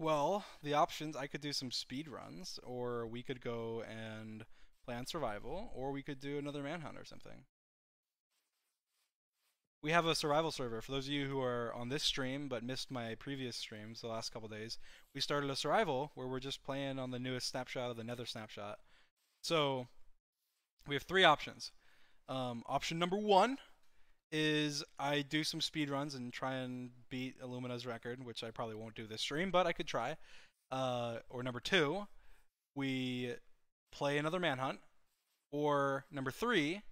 well, the options I could do some speed runs, or we could go and play on survival, or we could do another manhunt or something. We have a survival server. For those of you who are on this stream but missed my previous streams the last couple days, we started a survival where we're just playing on the newest snapshot of the Nether snapshot. So we have three options. Um, option number one is I do some speed runs and try and beat Illumina's record, which I probably won't do this stream, but I could try. Uh, or number two, we play another manhunt. Or number three,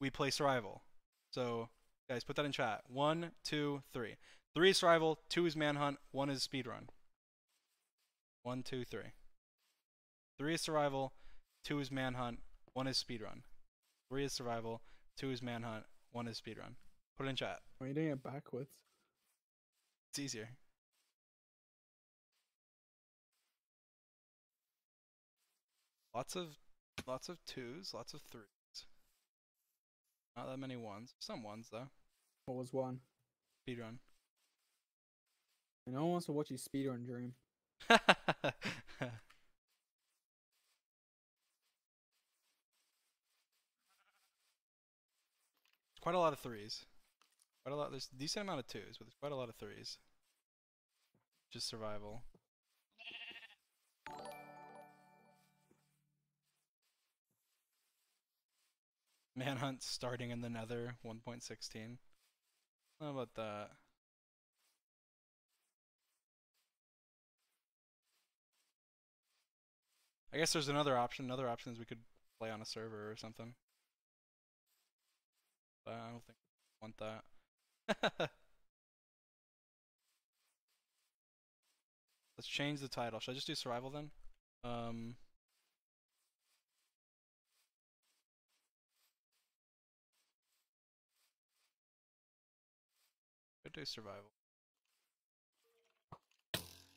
we play survival. So, guys, put that in chat. One, two, three. Three is survival, two is manhunt, one is speedrun. One, two, three. Three is survival, two is manhunt, one is speedrun. Three is survival, two is manhunt, one is speedrun. Put it in chat. Why are you doing it backwards? It's easier. Lots of lots of twos, lots of threes. Not that many ones. Some ones though. What was one? Speedrun. And no one wants to watch you speedrun dream. quite a lot of threes. Quite a lot. There's a decent amount of twos, but there's quite a lot of threes. Just survival. Manhunt starting in the Nether, 1.16. How about that? I guess there's another option. Another option is we could play on a server or something. But I don't think I want that. Let's change the title. Should I just do survival then? Um, do survival.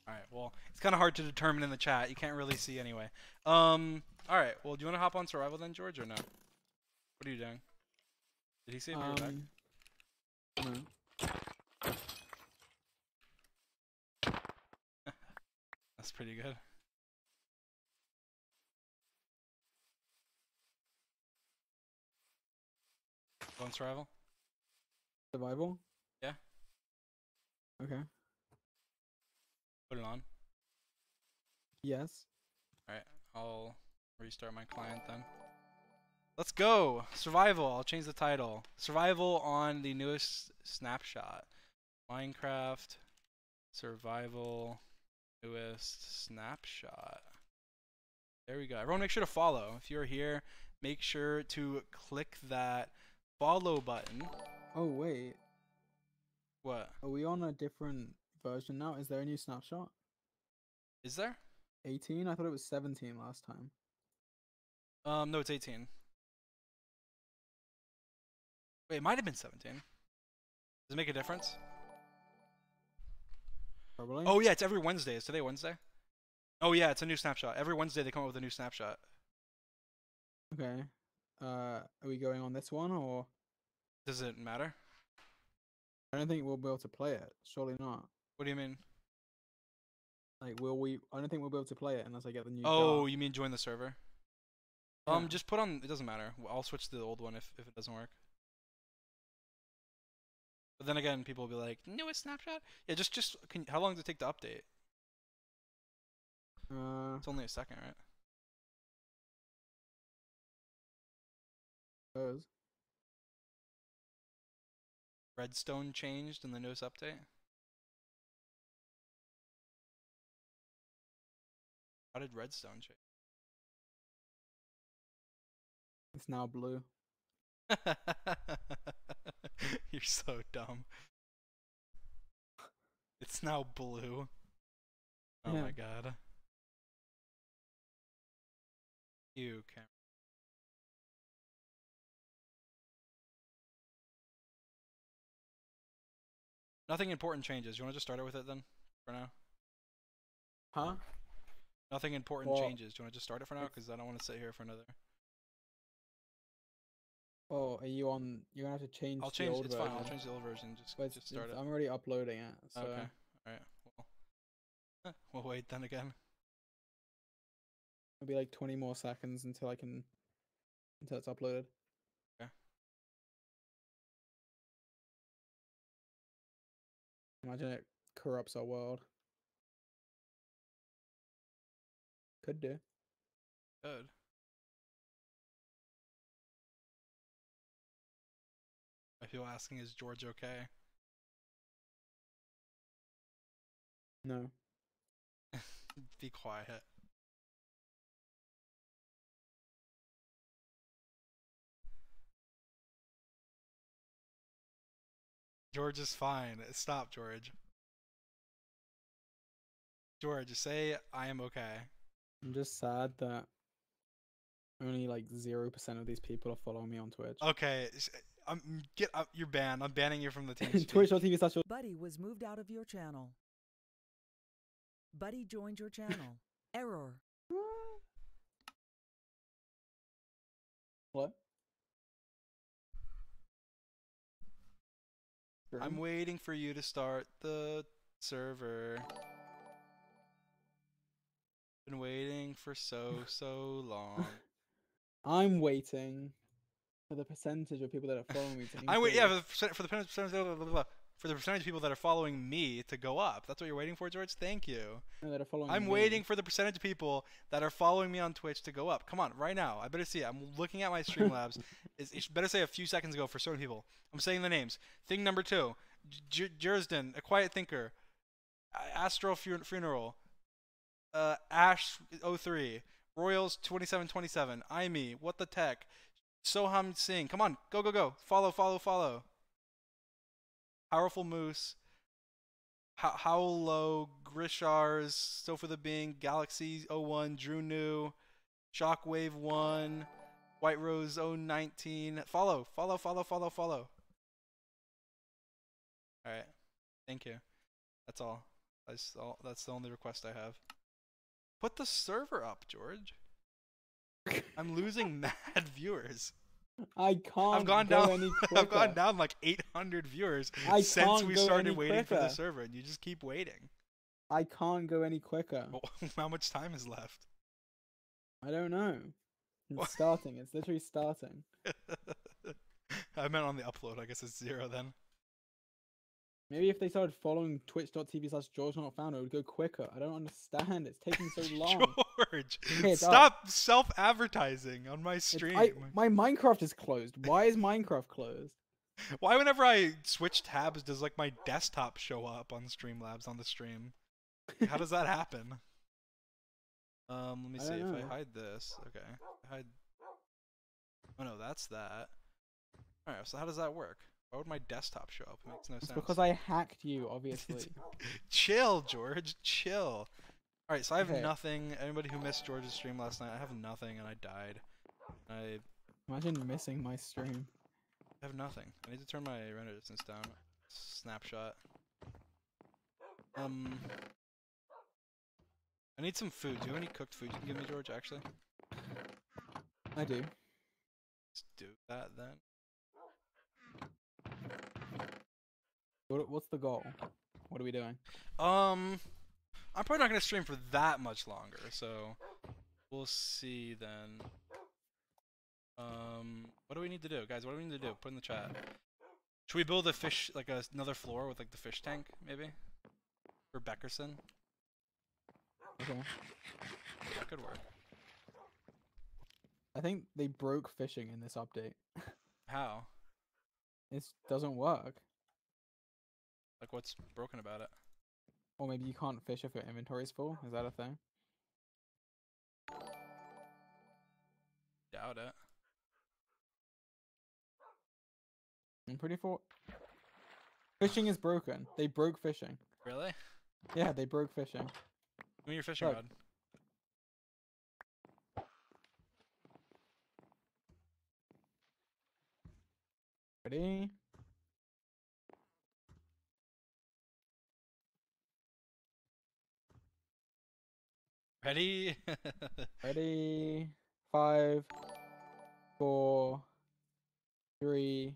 Alright, well, it's kind of hard to determine in the chat. You can't really see anyway. Um, alright, well, do you want to hop on survival then, George, or no? What are you doing? Did he say we were back? No. Mm-hmm. That's pretty good. Go on survival? Survival? Yeah. Okay. Put it on. Yes. Alright, I'll restart my client then. Let's go! Survival, I'll change the title. Survival on the newest snapshot. Minecraft Survival newest snapshot. There we go. Everyone make sure to follow. If you're here, make sure to click that follow button. Oh wait, What? are we on a different version now? Is there a new snapshot? Is there? 18? I thought it was 17 last time. Um, no, it's 18. Wait, it might have been 17. Does it make a difference? Probably. Oh yeah, it's every Wednesday. Is today Wednesday? Oh yeah, it's a new snapshot. Every Wednesday they come up with a new snapshot. Okay. Uh, are we going on this one or? Does it matter? I don't think we'll be able to play it. Surely not. What do you mean? Like, will we? I don't think we'll be able to play it unless I get the new. Oh, you mean join the server? Um, just put on. It doesn't matter. I'll switch to the old one if if it doesn't work. But then again, people will be like, newest snapshot. Yeah, just just. Can, how long does it take to update? Uh, It's only a second, right? suppose. Redstone changed in the newest update. How did Redstone change? It's now blue. You're so dumb. It's now blue. Oh Yeah. my god. You can Nothing important changes. You want to just start it with it then? For now? Huh? Nothing important Well, changes. Do you want to just start it for now? Because I don't want to sit here for another. Oh, are you on? You're gonna have to change. I'll the change. old It's version. fine. I'll change the old version. Just, but just start it. I'm already uploading it. So Okay. All right. Well. Eh, we'll wait then again. It'll be like 20 more seconds until I can until it's uploaded. Okay. Imagine it corrupts our world. Could do. Good. I feel asking, is George okay? No. Be quiet. George is fine. Stop, George. George, say I am okay. I'm just sad that only like 0% of these people are following me on Twitch. Okay, s- um, get up. You're banned. I'm banning you from the team. Twitch.tv slash Buddy was moved out of your channel. Buddy joined your channel. Error. What? I'm waiting for you to start the server. Been waiting for so so long. I'm waiting for the percentage of people that are following me to I wait. Yeah, for the percent, for the percentage, blah, blah, blah, for the percentage of people that are following me to go up. That's what you're waiting for, George. Thank you. No, that are following I'm me. waiting for the percentage of people that are following me on Twitch to go up. Come on, right now. I better see it. I'm looking at my Streamlabs. it's, it better say a few seconds ago for certain people. I'm saying the names. Thing number two, J- Jersden, A Quiet Thinker, Astral Fun- Funeral, uh, Ash 03, Royals 2727, Imi, What the Tech, Soham Singh. Come on, go, go, go. Follow, follow, follow. Powerful Moose, Ho- Howlo, Grishars, So for the Being, Galaxy 01, Drew New, Shockwave 1, White Rose 019. Follow, follow, follow, follow, follow. Alright. Thank you. That's all. That's all that's the only request I have. Put the server up, George. I'm losing mad viewers. I can't I've gone go down I've gone down like 800 viewers I since we started waiting for the server and you just keep waiting. I can't go any quicker. How much time is left? I don't know. It's starting. It's literally starting. I meant on the upload. I guess it's zero then. Maybe if they started following twitch.tv slash George Not Found, it would go quicker. I don't understand. It's taking so long. George, Okay, it's up. stop self-advertising on my stream. I, my Minecraft is closed. Why is Minecraft closed? Why, whenever I switch tabs, does like my desktop show up on Streamlabs on the stream? How does that happen? Um, let me I see if don't I hide this. Okay, hide. Oh no, that's that. All right, so how does that work? Why would my desktop show up? It makes no It's sense. because I hacked you, obviously. chill, George. Chill. All right, so I have Okay. nothing. Anybody who missed George's stream last night, I have nothing, and I died. I Imagine missing my stream. I have nothing. I need to turn my render distance down. Snapshot. Um, I need some food. Do you have any cooked food you can give me, George? Actually, I do. let's do that then. What, what's the goal? What are we doing? Um, I'm probably not gonna stream for that much longer, so we'll see then. Um, what do we need to do, guys? What do we need to do? Put in the chat. Should we build a fish, like a, another floor with like the fish tank, maybe? For Beckerson? Okay. That could work. I think they broke fishing in this update. How? It doesn't work. Like, what's broken about it? Or maybe you can't fish if your inventory's full. Is that a thing? Doubt it. I'm pretty for. Fishing is broken. They broke fishing. Really? Yeah, they broke fishing. Give me your fishing Look. rod. Ready? Ready? Ready? Five, four, three,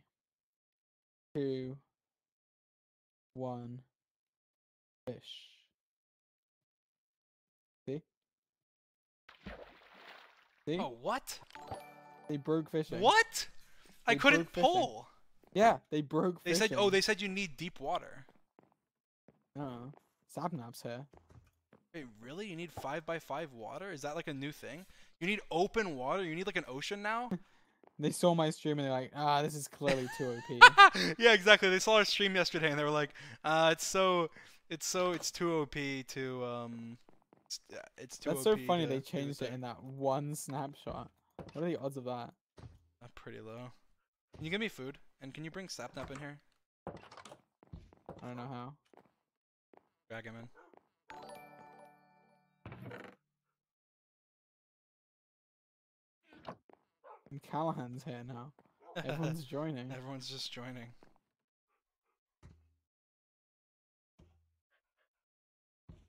two, one. Fish. See? See? Oh, what? They broke fishing. What? I couldn't pull. Yeah, they broke They fishing. said, oh, they said you need deep water. Oh, Sapnap's here. Wait, really? You need five by five water? Is that like a new thing? You need open water? You need like an ocean now? They saw my stream and they're like, ah, this is clearly too OP. yeah, exactly. They saw our stream yesterday and they were like, uh, it's so, it's so, it's too OP to, um, it's, it's too That's so funny they changed it in that one snapshot. What are the odds of that? Uh, pretty low. Can you give me food? And can you bring Sapnap in here? I don't know how. Drag him in. And Callahan's here now. Everyone's joining. Everyone's just joining.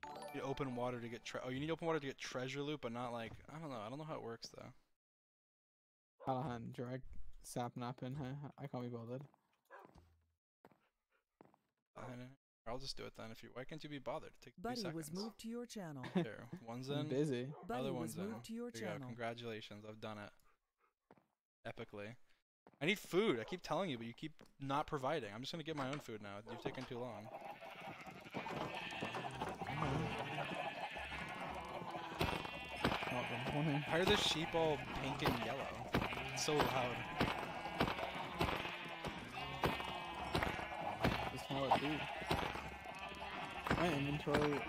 You need open water to get tre- oh you need open water to get treasure loot, but not like I don't know. I don't know how it works though. Callahan, drag Sapnap napping. here. I can't be bothered. I don't I'll just do it then. If you why can't you be bothered? Take two Buddy seconds. was moved to your channel. There, one's I'm in. busy. Buddy Other was one's in. moved to your There you go. channel. Congratulations, I've done it. Epically. I need food. I keep telling you, but you keep not providing. I'm just gonna get my own food now. You've taken too long. Not the morning. Why are the sheep all pink and yellow? It's so loud. My inventory is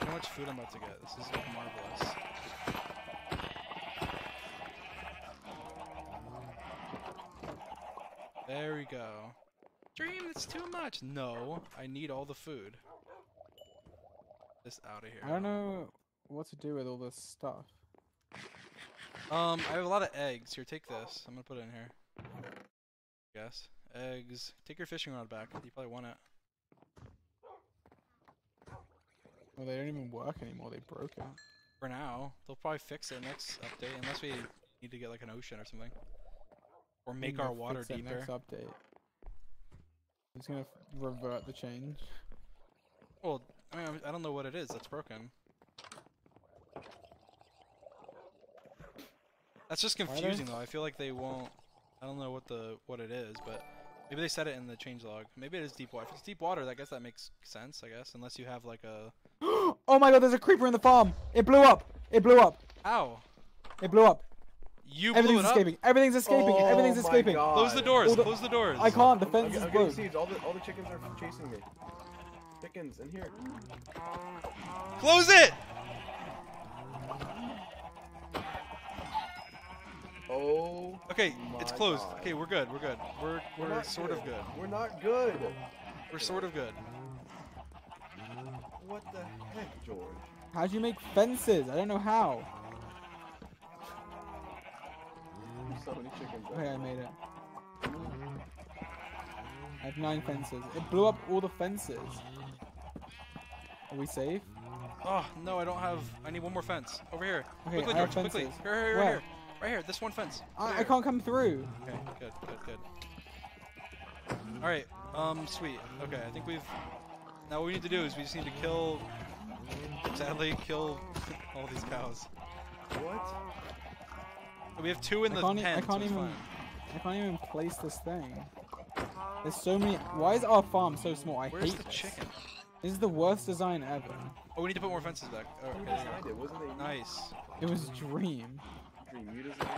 How much food I'm about to get. This is like marvelous. There we go. Dream, that's too much. No, I need all the food. This out of here. I don't know what to do with all this stuff. Um, I have a lot of eggs. Here, take this. I'm gonna put it in here. Yes. Eggs. Take your fishing rod back. You probably want it. Well, they don't even work anymore. They broke it. For now. They'll probably fix it next update, unless we need to get like an ocean or something. Or make our water fix deeper. Next update. I'm gonna revert the change. Well, I mean, I don't know what it is that's broken. That's just Why are they- confusing though. I feel like they won't. I don't know what the what it is, but maybe they said it in the change log. Maybe it is deep water. If it's deep water, I guess that makes sense. I guess unless you have like a. oh my god, there's a creeper in the farm! It blew up! It blew up! Ow! It blew up! You blew Everything's it up. escaping! Everything's escaping! Oh Everything's escaping! God. Close the doors. The- Close the doors. I can't, the I'm, fence I'm, is I'm getting broke. seeds. All the all the chickens are chasing me. Chickens in here. Close it. Oh. Okay, it's closed. God. Okay, we're good. We're good. We're we're, not sort of good. We're not good. We're sort of good. What the heck, George? How'd you make fences? I don't know how. There's so many chickens. Okay, I made it. I have nine fences. It blew up all the fences. Are we safe? Oh no, I don't have. I need one more fence over here. Okay, quickly, I George. Quickly. Here, here, here, Where? here. Right here. This one fence. Right I, I can't come through. Okay, good, good, good. All right. Um, sweet. Okay, I think we've. Now what we need to do is we just need to kill. Sadly, kill all these cows. What? We have two in I the can't, pen. I can't it's even. fine. I can't even place this thing. There's so many. Why is our farm so small? I Where's hate the this. chicken? This is the worst design ever. Oh, we need to put more fences back. Oh, Who okay, there you designed it? Wasn't it Nice. It was Dream. Dream? You designed?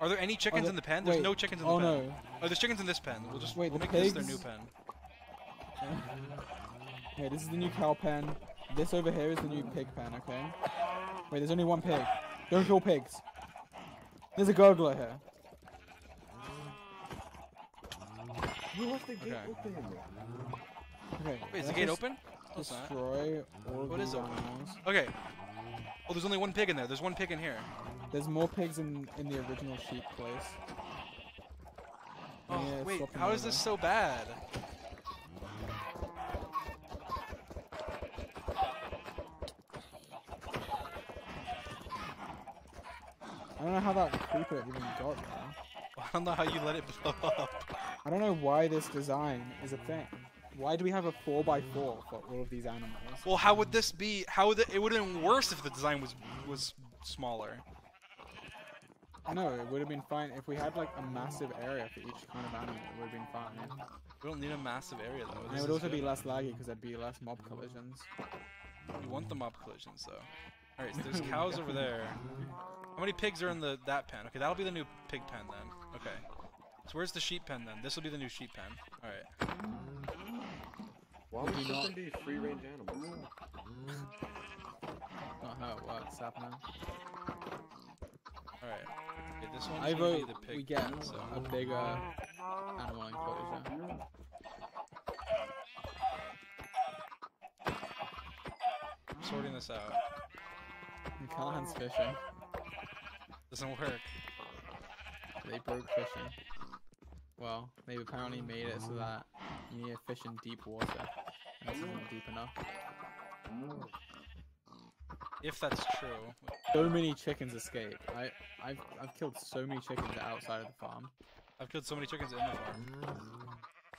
Are there any chickens the- in the pen? There's wait, no chickens in the oh pen. no. Oh, there's chickens in this pen. We'll just Wait, we'll the make this their new pen. Okay, this is the new cow pen. This over here is the new pig pen, okay? Wait, there's only one pig. Don't kill pigs. There's a gurgler here. You left the gate Okay. open. Okay. Wait, is the gate open? No, it's not. Destroy all of What is these open? Okay. Oh, there's only one pig in there. There's one pig in here. There's more pigs in in the original sheep place. Oh, Yeah, wait. How is this so bad? I don't know how that creeper even got there. I don't know how you let it blow up. I don't know why this design is a thing. Why do we have a four by four for all of these animals? Well, how would this be? How would it, it would have been worse if the design was was smaller. No, it would have been fine if we had like a massive area for each kind of animal. It would have been fine. We don't need a massive area though. And This it would is also be less laggy because there'd be less mob collisions. We want the mob collisions though. All right, so there's cows over there. How many pigs are in the that pen? Okay, that'll be the new pig pen then. Okay. So where's the sheep pen then? This will be the new sheep pen. All right. Why Would would you not- be free range animals? Not how it works, happening. All right. Okay, this one's I vote be the pig we get. So a bigger animal enclosure. I'm sorting this out. And Callahan's fishing. Doesn't work. They broke fishing. Well, they've apparently made it so that you need to fish in deep water. And this isn't deep enough. If that's true. So many chickens escape. I, I've, I've killed so many chickens outside of the farm. I've killed so many chickens in the farm.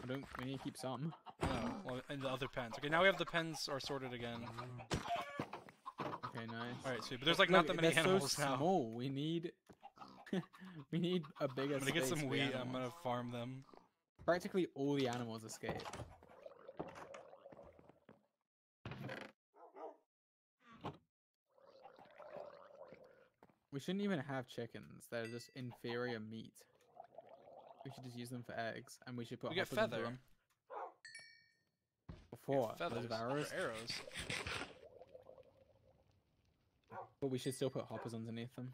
I don't. We need to keep some. No, well, in the other pens. Okay, now we have the pens are sorted again. Okay, nice. All right, sweet. But there's like not that many animals so now. small. We need. we need a bigger. I'm gonna get some wheat. I'm gonna farm them. Practically all the animals escape. We shouldn't even have chickens. They're just inferior meat. We should just use them for eggs, and we should put We get feather. them. For Feathers. arrows. Arrows. But we should still put hoppers underneath them.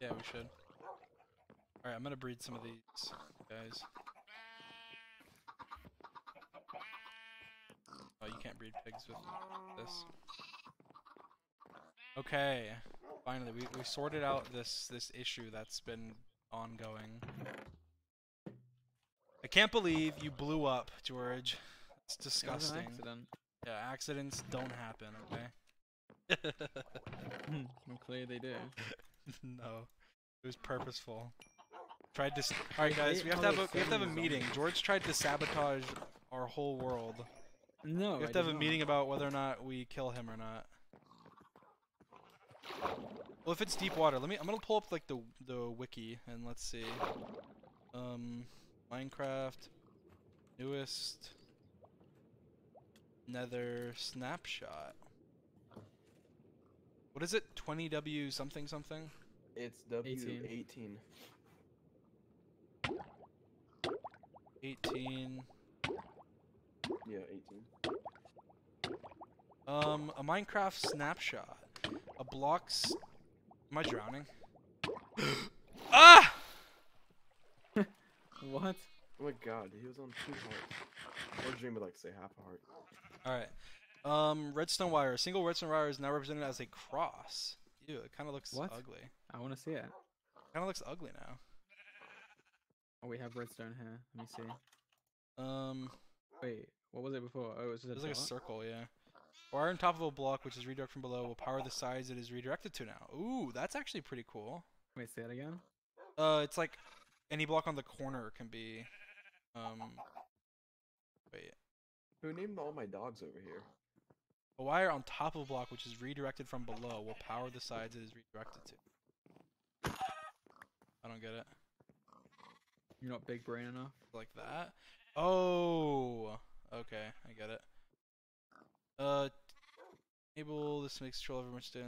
Yeah, we should. Alright, I'm gonna breed some of these guys. Oh, you can't breed pigs with this. Okay. Finally, we, we sorted out this this issue that's been ongoing. I can't believe you blew up, George. It's disgusting. accident. Yeah, accidents don't happen, okay? well, clearly they do. no, it was purposeful. Tried to. All right, guys, we have to have a we have to have a meeting. George tried to sabotage our whole world. No, We have I to have a not. meeting about whether or not we kill him or not. Well, if it's deep water, let me. I'm gonna pull up like the the wiki and let's see. Um, Minecraft newest Nether snapshot. What is it? 20W something something. It's W 18. eighteen. 18. Yeah, eighteen. Um, a Minecraft snapshot. A blocks. Am I drowning? ah! What? Oh my god, he was on two hearts. Or Dream would like to say half a heart. All right. Um, redstone wire. A single redstone wire is now represented as a cross. Ew, it kind of looks What? ugly. I want to see it. Kind of looks ugly now. Oh, we have redstone here. Let me see. Um, Wait, what was it before? Oh, it was just a there's like a circle, yeah. Wire on top of a block, which is redirected from below, will power the sides it is redirected to now. Ooh, that's actually pretty cool. Wait, say it again. Uh, it's like any block on the corner can be. Um, wait. Who named all my dogs over here? A wire on top of a block, which is redirected from below, will power the sides it is redirected to. I don't get it. You're not big brain enough. Like that? Oh! Okay, I get it. Uh, enable this makes control over much data,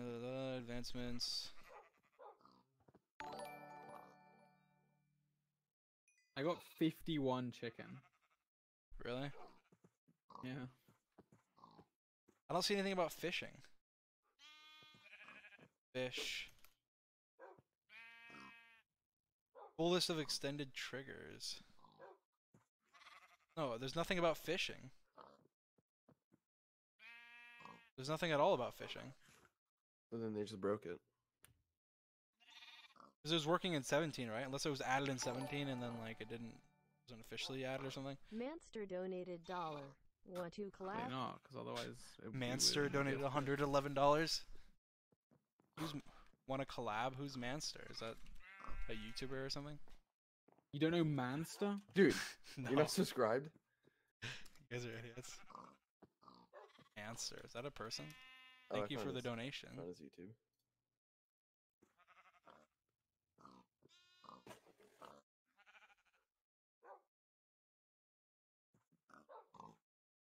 advancements. I got 51 chicken. Really? Yeah. I don't see anything about fishing. Fish. Full list of extended triggers. No, there's nothing about fishing. There's nothing at all about fishing. So then they just broke it. Because it was working in 17, right? Unless it was added in 17 and then like it didn't it wasn't officially added or something. Manster donated dollar. Want to Probably collab? not, because otherwise. It Manster donated 111 dollars. Who's want to collab? Who's Manster? Is that a YouTuber or something? You don't know Manster? Dude, no, you're not subscribed? you guys are idiots. Answer. Is that a person? Oh, Thank you for the donation. found his YouTube.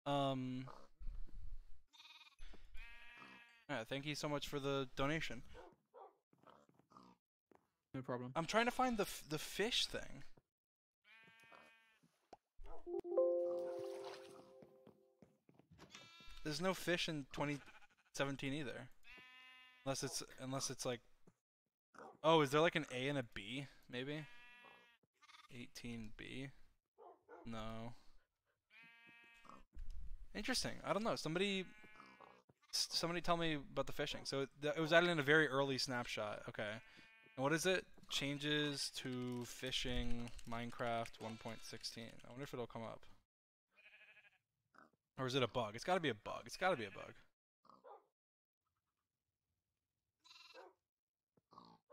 Um. Yeah, thank you so much for the donation. No problem. I'm trying to find the f- the fish thing. There's no fish in 2017 either. Unless it's unless it's like Oh, is there like an A and a B maybe? 18B? No. Interesting. I don't know. Somebody somebody tell me about the fishing. So it was added in a very early snapshot. Okay. And what is it? Changes to fishing Minecraft 1.16. I wonder if it'll come up. Or is it a bug? It's got to be a bug. It's got to be a bug.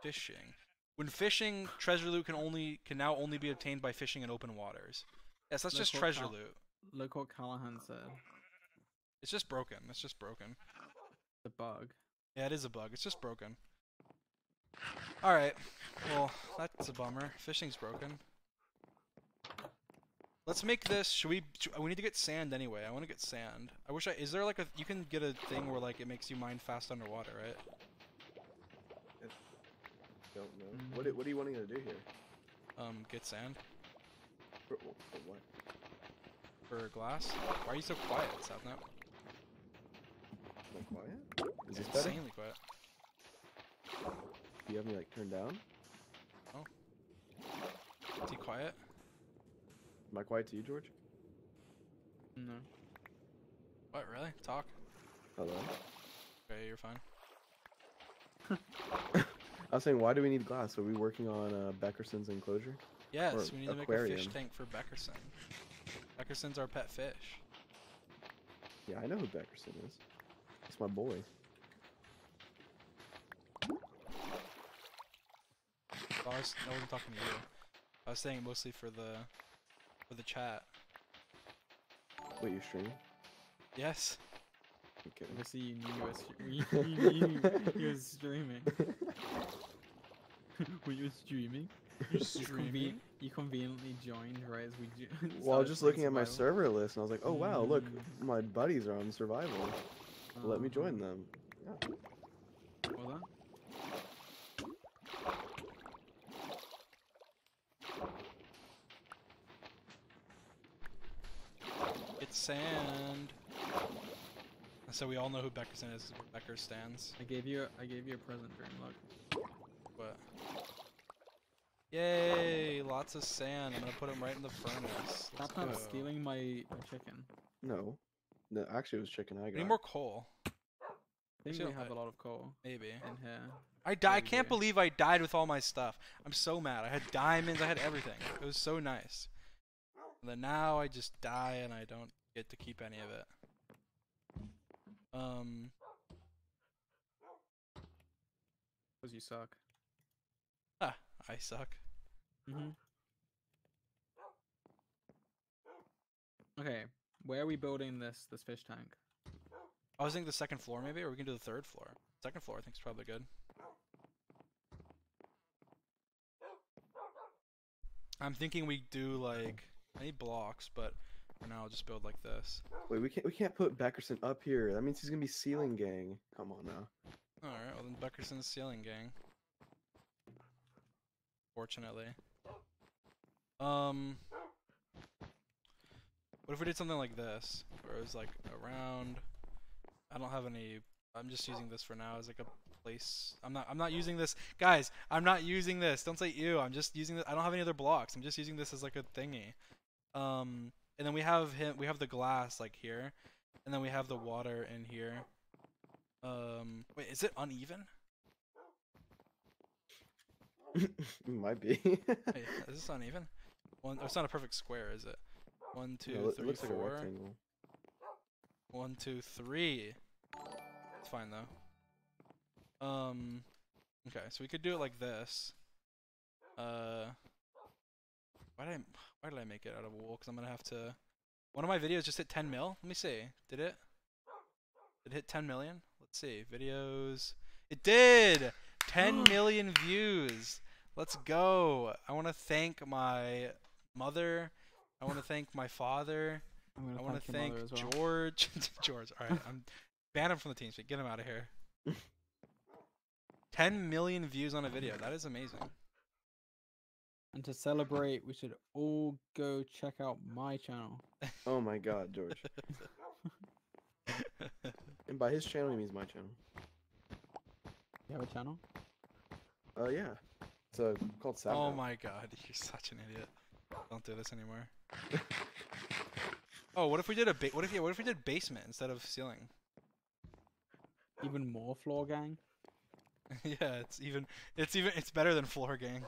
Fishing. When fishing, treasure loot can only can now only be obtained by fishing in open waters. Yes, that's Look just treasure Cal- loot. Look what Callahan said. It's just broken. It's just broken. The bug. Yeah, it is a bug. It's just broken. Alright. Well, that's a bummer. Fishing's broken. Let's make this. Should we? sh- We need to get sand anyway. I want to get sand. I wish I. Is there like a? You can get a thing where like it makes you mine fast underwater, right? Don't know. What, do- what are you wanting to do here? Um, get sand For, for what? for glass. Why are you so quiet, Sapnap? Am I quiet? Is this better? Insanely quiet. Do you have me like turned down? Oh. Is he quiet? Am I quiet to you, George? No. What? Really? Talk. Hello. Okay, you're fine. I was saying, why do we need glass? Are we working on uh, Beckerson's enclosure? Yes, we need to make a fish tank for Beckerson. Beckerson's our pet fish. Yeah, I know who Beckerson is. It's my boy. I, was, I wasn't talking to you. I was saying mostly for the for the chat. Wait, you're streaming? Yes. I'm kidding. Obviously, you knew you were, you, you you were streaming. were you streaming? You conven- you conveniently joined right as we. Jo- Well, I was just playing looking at my server list and I was like, oh wow, look, Mm. my buddies are on survival. Let me join Uh-huh. them. Yeah. Hold on. It's sand. So we all know who Beckerson is, where Becker stands. I gave you. I gave you a present, Dream. Look. But yay, lots of sand. I'm gonna put them right in the furnace. Let's Stop not stealing my, my chicken. No. No, actually, it was chicken I We got. need more coal, I think Actually, we have a lot of coal maybe. in here. I di- I can't believe I died with all my stuff. I'm so mad. I had diamonds. I had everything. It was so nice. And then now I just die and I don't get to keep any of it. Um. Cause you suck. Ah, I suck. Mm-hmm. Okay, where are we building this this fish tank? I was thinking the second floor maybe, or we can do the third floor. Second floor I think is probably good. I'm thinking we do like I need blocks, but now I'll just build like this. Wait, we can't we can't put Beckerson up here. That means he's gonna be ceiling gang. Come on now. Alright, well then Beckerson's ceiling gang. Fortunately. Um What if we did something like this? Where it was like around I don't have any I'm just using this for now as like a place. I'm not I'm not using this guys, I'm not using this. Don't say you. I'm just using this I don't have any other blocks. I'm just using this as like a thingy. Um and then we have him we have the glass like here. And then we have the water in here. Um, wait, is it uneven? Might be. Wait, is this uneven? One, oh, it's not a perfect square, is it? One, two, No, it three, looks like a four. rectangle. One, two, three. It's fine though. Um, okay, so we could do it like this. Uh, Why did I why did I make it out of wool? Because I'm gonna have to. One of my videos just hit 10 mil. Let me see. Did it? Did it hit 10 million? Let's see. Videos. It did. 10 million views. Let's go. I want to thank my mother. I want to thank my father. I want to thank, thank your well. George. George. All right, I'm ban him from the team speak. Get him out of here. 10 million views on a video. That is amazing. And to celebrate, we should all go check out my channel. Oh my god, George. and by his channel, he means my channel. You have a channel? Uh, yeah. It's uh, called Sap. oh my god, you're such an idiot. Don't do this anymore. oh, what if we did a ba- what if yeah, what if we did basement instead of ceiling? Even more floor gang? yeah, it's even it's even it's better than floor gang.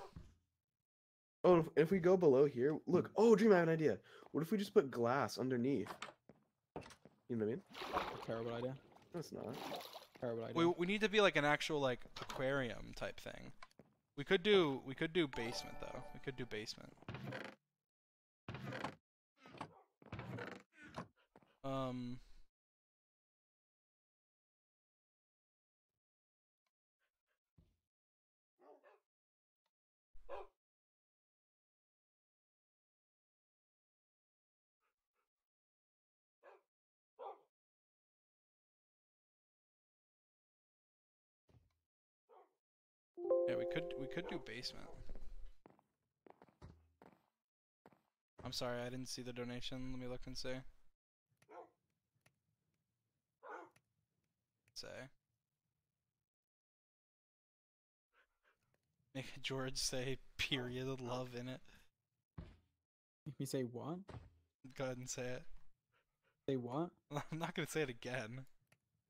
Oh, if, if we go below here, look. Oh, Dream, I have an idea. What if we just put glass underneath? You know what I mean? Terrible idea. No, it's not. Terrible idea. We we need to be like an actual like aquarium type thing. We could do we could do basement though. We could do basement. Um Yeah, we could we could do basement. I'm sorry, I didn't see the donation. Let me look and see. Say. Make George say period of love in it. Make me say what? Go ahead and say it. Say what? I'm not gonna say it again.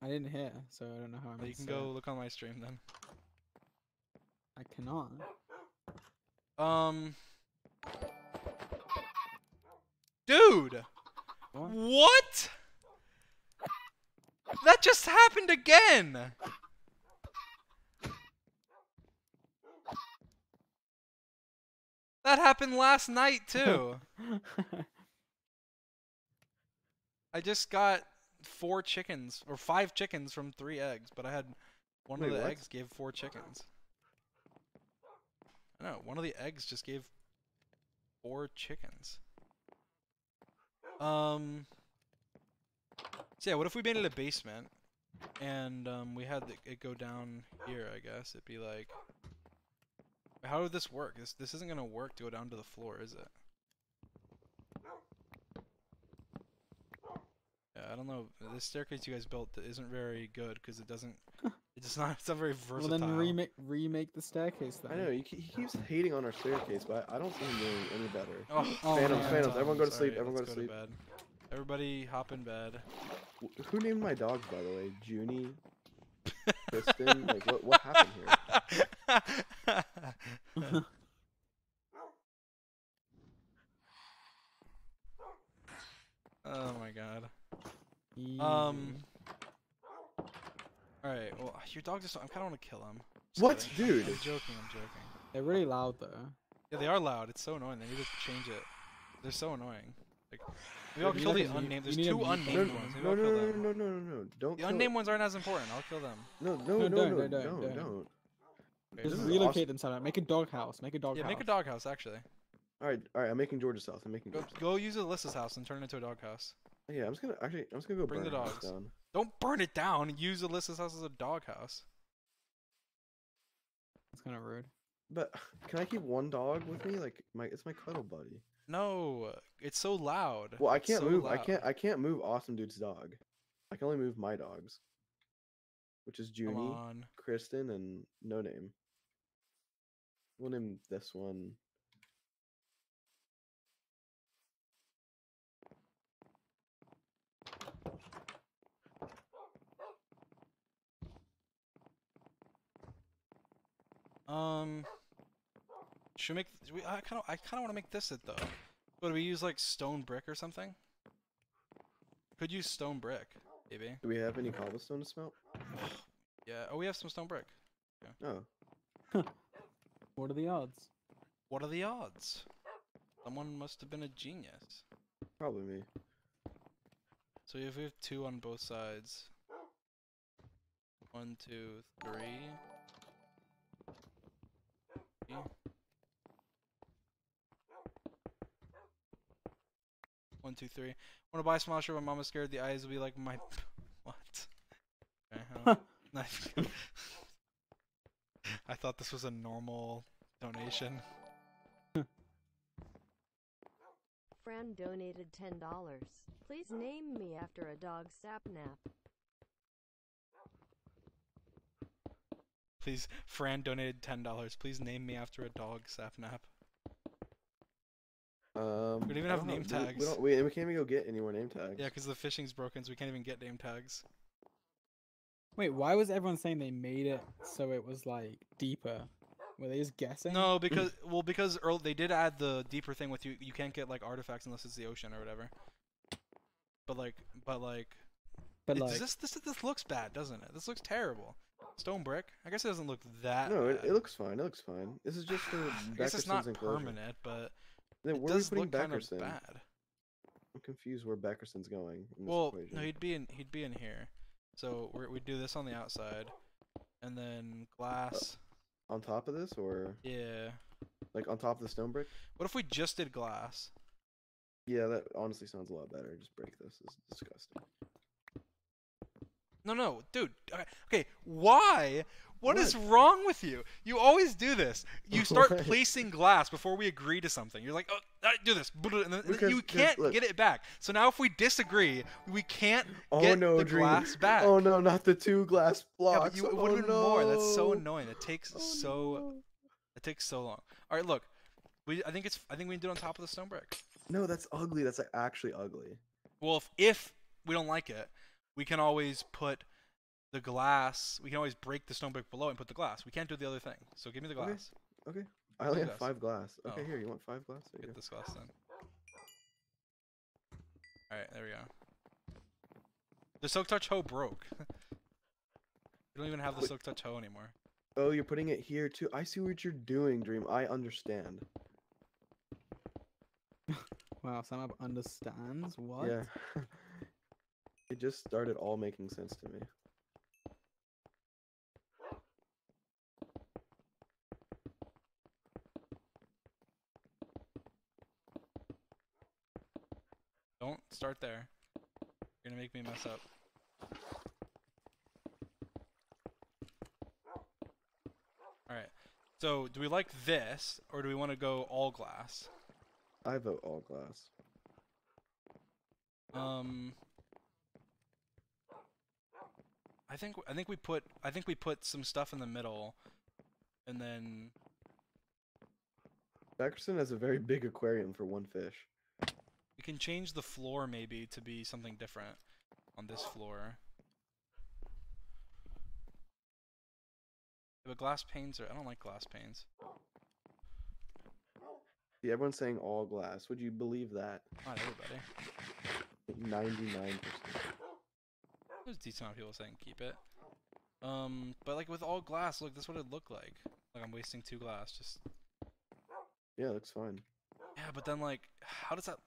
I didn't hear, so I don't know how I'm gonna you can go it. look on my stream then. I cannot. Um Dude! What? What? That just happened again! That happened last night too. I just got four chickens or five chickens from three eggs, but I had one Wait, of the what? eggs gave four chickens. I know, one of the eggs just gave four chickens. Um So yeah, what if we made it a basement and um we had the- it go down here, I guess. It'd be like How would this work? This this isn't going to work to go down to the floor, is it? Yeah, I don't know. This staircase you guys built isn't very good because it doesn't. It's not. It's not very versatile. well, then remake remake the staircase then. I know he, he keeps hating on our staircase, but I don't see him doing any better. Oh, Oh, Phantoms, man. Phantoms, everyone go to Sorry, sleep, everyone let's go to sleep. bed. Everybody hop in bed. Who named my dogs, by the way? Junie, Kristen. like, what what happened here? oh my god. Easy. Um. All right. Well, your dogs are. So, I kind of want to kill them. Just What, kidding. dude? I'm joking. I'm joking. They're really loud though. Yeah, they are loud. It's so annoying. They need to change it. They're so annoying. Like, maybe I'll kill the like a mute- unnamed. you There's two unnamed button. ones. Maybe no, no, no, no, no, no, no, don't The kill unnamed ones aren't as important. I'll kill them. No, no, No, no, don't, no, don't, no, don't, don't, don't. don't. Okay, Just relocate awesome. them somewhere. Make a doghouse. Make a doghouse. yeah, make a doghouse actually. All right, all right. I'm making George's house. I'm making Go, go use Alyssa's house and turn it into a doghouse. Yeah, I'm just gonna actually. I'm just gonna go Bring burn the our house dogs. down. Don't burn it down. Use Alyssa's house as a doghouse. That's kind of rude. But can I keep one dog with me? Like my, it's my cuddle buddy. No, it's so loud. Well, I can't so move. I can't. I can't move AwesamDude's dog. I can only move my dogs, which is Junie. Kristen, and No Name. We'll name this one. Um, should we make? do We, I kind of, I kind of want to make this it though. But do we use like stone brick or something? Could use stone brick, maybe. Do we have any cobblestone to smelt? Yeah. Oh, we have some stone brick. Oh, What are the odds? What are the odds? Someone must have been a genius. Probably me. So if we have two on both sides. One, two, three. One, two, three. Want to buy a small shirt? My mama's scared the eyes will be like my. what? Okay. I thought this was a normal donation. Fran donated $10. Please name me after a dog sapnap. Please, Fran donated ten dollars. Please name me after a dog, Sapnap. Um, We don't even I have don't name know, we- tags. We, don't, we, we can't even go get any more name tags. Yeah, because the fishing's broken, so we can't even get name tags. Wait, why was everyone saying they made it so it was like deeper? Were they just guessing? No, because well, because earl they did add the deeper thing with you. You can't get like artifacts unless it's the ocean or whatever. But like, but like, but it- like, this this this looks bad, doesn't it? This looks terrible. Stone brick. I guess it doesn't look that. No, it, it looks fine. It looks fine. This is just for I guess it's not enclosure. permanent, but Then it where are we does putting look kind of bad. I'm confused where Beckerson's going in this Well, equation. no, he'd be in he'd be in here. So we're, we do this on the outside, and then glass. Uh, on top of this, or Yeah. like on top of the stone brick? What if we just did glass? Yeah, that honestly sounds a lot better. Just break this. This is disgusting. No, no, dude. Okay, okay, why? what is wrong with you? You always do this. You start What? placing glass before we agree to something. You're like, oh, I do this, and then, Because- you can't look- get it back. So now, if we disagree, we can't Oh get no, the Dream. glass back. Oh no, not the two glass yeah, blocks. but you, it oh, would have been more. That's so annoying. It takes Oh, so no. it takes so long. All right, look. We I think it's I think we can do it on top of the stone brick. No, that's ugly. That's like, actually ugly. Well, if if we don't like it, we can always put the glass. We can always break the stone brick below and put the glass. We can't do the other thing. So give me the glass. Okay. I only have glass? five glass. Oh. Okay, Oh. here, you want five glass? There Get go. this glass then. All right, there we go. The silk touch hoe broke. we don't even have the Wait. silk touch hoe anymore. Oh, you're putting it here too. I see what you're doing, Dream. I understand. wow, Sam understands what? Yeah. it just started all making sense to me. Don't start there. You're gonna make me mess up. Alright. So, do we like this, or do we want to go all glass? I vote all glass. Um, I think I think we put I think we put some stuff in the middle, and then Beckerson has a very big aquarium for one fish. we can change the floor maybe to be something different on this floor. But glass panes are I don't like glass panes. See, everyone's saying all glass. Would you believe that? Not everybody. Ninety-nine percent. There's a decent amount of people saying keep it. Um, but like with all glass, look, this is what it look like. Like I'm wasting two glass. Just Yeah, looks fine. yeah, but then like, how does that?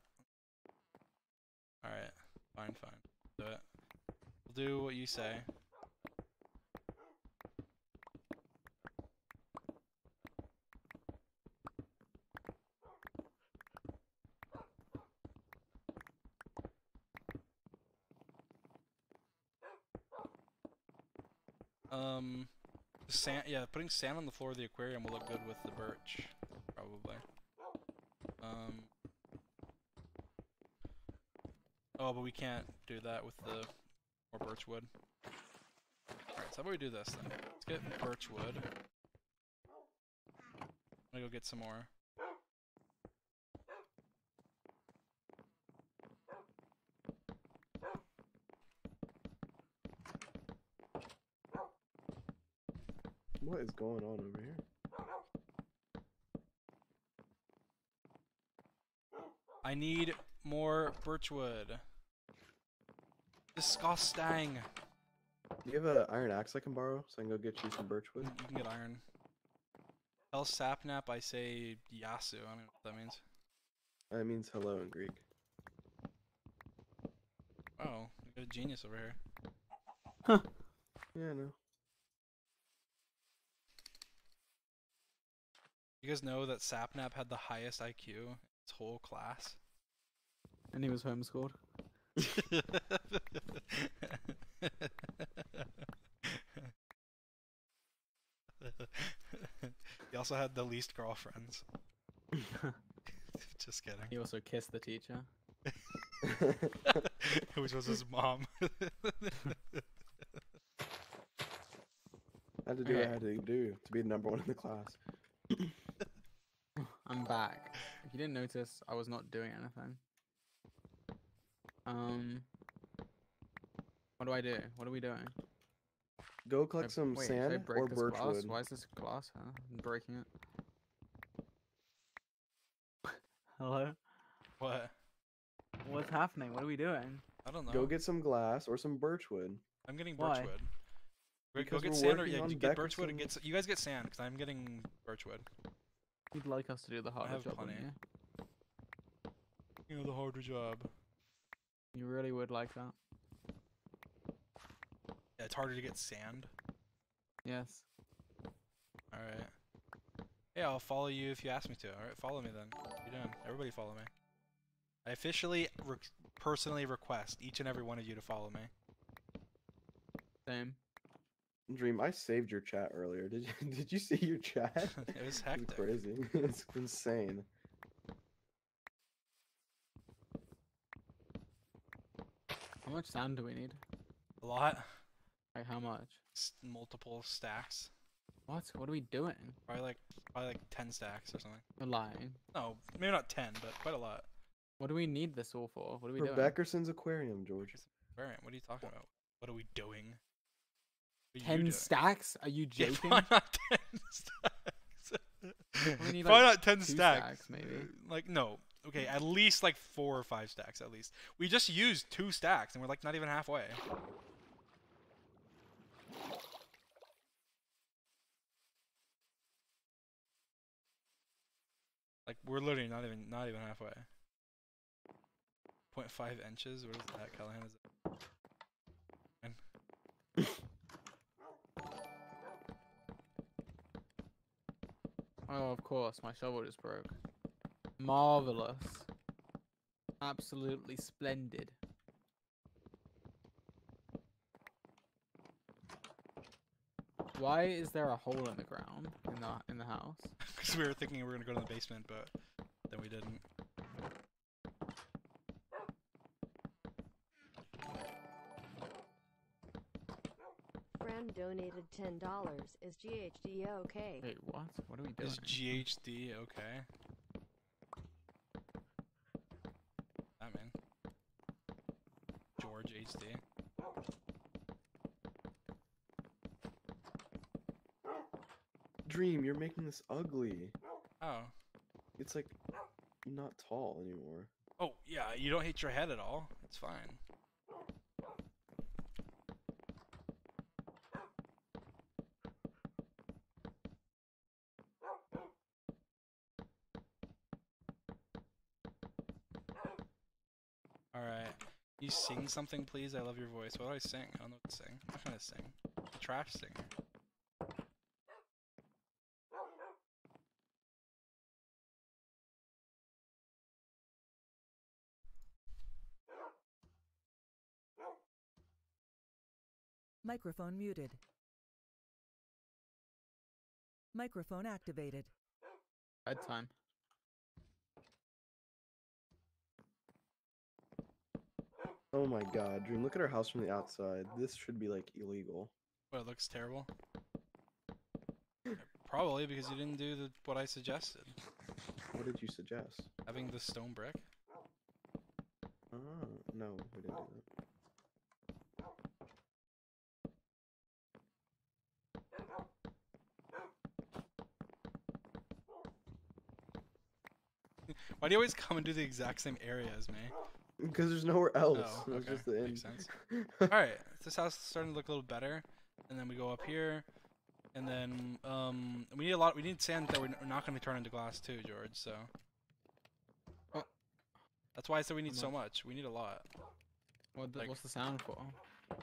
All right, fine, fine. Do it. We'll do what you say. Um, sand. Yeah, putting sand on the floor of the aquarium will look good with the birch, probably. Um. Oh, but we can't do that with the more birch wood. Alright, so how about we do this then? Let's get birch wood. I'm gonna go get some more. What is going on over here? I need more birchwood. Disgusting. Do you have an iron axe I can borrow so I can go get you some birchwood? You can get iron. Tell Sapnap I say Yasu. I don't know what that means. That means hello in Greek. Oh, we got a genius over here. Huh. Yeah, no. You guys know that Sapnap had the highest IQ in its whole class? And he was homeschooled. he also had the least girlfriends. Just kidding. He also kissed the teacher. Which was his mom. I had to do what I had to do to be the number one in the class. I'm back. If you didn't notice, I was not doing anything. Um, what do I do? What are we doing? Go Should I- collect some wait, sand or this glass? birchwood. Why is this glass? Huh? I'm breaking it. Hello. what? What's happening? What are we doing? I don't know. Go get some glass or some birchwood. I'm getting Why? birchwood. Wait, Go get we're sand or yeah, you get Beck or birchwood and get you guys get sand because I'm getting birchwood. You'd like us to do the harder have job, wouldn't you? You know the harder job. You really would like that. Yeah, it's harder to get sand. Yes. All right. Yeah, I'll follow you if you ask me to. All right, follow me then. What you doing? Everybody follow me. I officially re- personally request each and every one of you to follow me. Same. Dream, I saved your chat earlier. Did you did you see your chat? it was It's hectic. crazy. it's insane. How much sand do we need? A lot. Like how much? S- multiple stacks. What? What are we doing? Probably like probably like ten stacks or something. We're lying. No, maybe not ten, but quite a lot. What do we need this all for? What are we For doing? Beckerson's aquarium, George. Variant. What are you talking about? What are we doing? Are Ten stacks? Are you Yeah, joking? why not ten stacks? We need, why like, not ten stacks? stacks, maybe. Uh, like no. Okay, at least like four or five stacks at least. We just used two stacks and we're like not even halfway. Like we're literally not even not even halfway. 0.5 inches. What is that, Callahan? Is it? Oh, of course. My shovel just broke. Marvelous. Absolutely splendid. Why is there a hole in the ground in the in the house? Because we were thinking we were gonna go to the basement, but then we didn't. Donated $10. Is GHD okay? Wait, what? What are we doing? Is GHD okay? That man. George HD. Dream, you're making this ugly. Oh. It's like not tall anymore. Oh yeah, you don't hate your head at all. It's fine. Alright. You sing something, please? I love your voice. What do I sing? I don't know what to sing. I'm not gonna sing. A trash singer. Microphone muted. Microphone activated. Bedtime. Oh my god, Dream, look at our house from the outside. This should be like illegal. But it looks terrible? Probably because you didn't do the, what I suggested. What did you suggest? Having the stone brick. Ah, no, we didn't do that. Why do you always come and do the exact same area as me? Because there's nowhere else. Oh, okay, just the end. makes sense. Alright, this house is starting to look a little better. And then we go up here. And then um we need a lot we need sand that we're not gonna turn into glass too, George, so That's why I said we need so much. We need a lot. What the, Like- what's the sound for?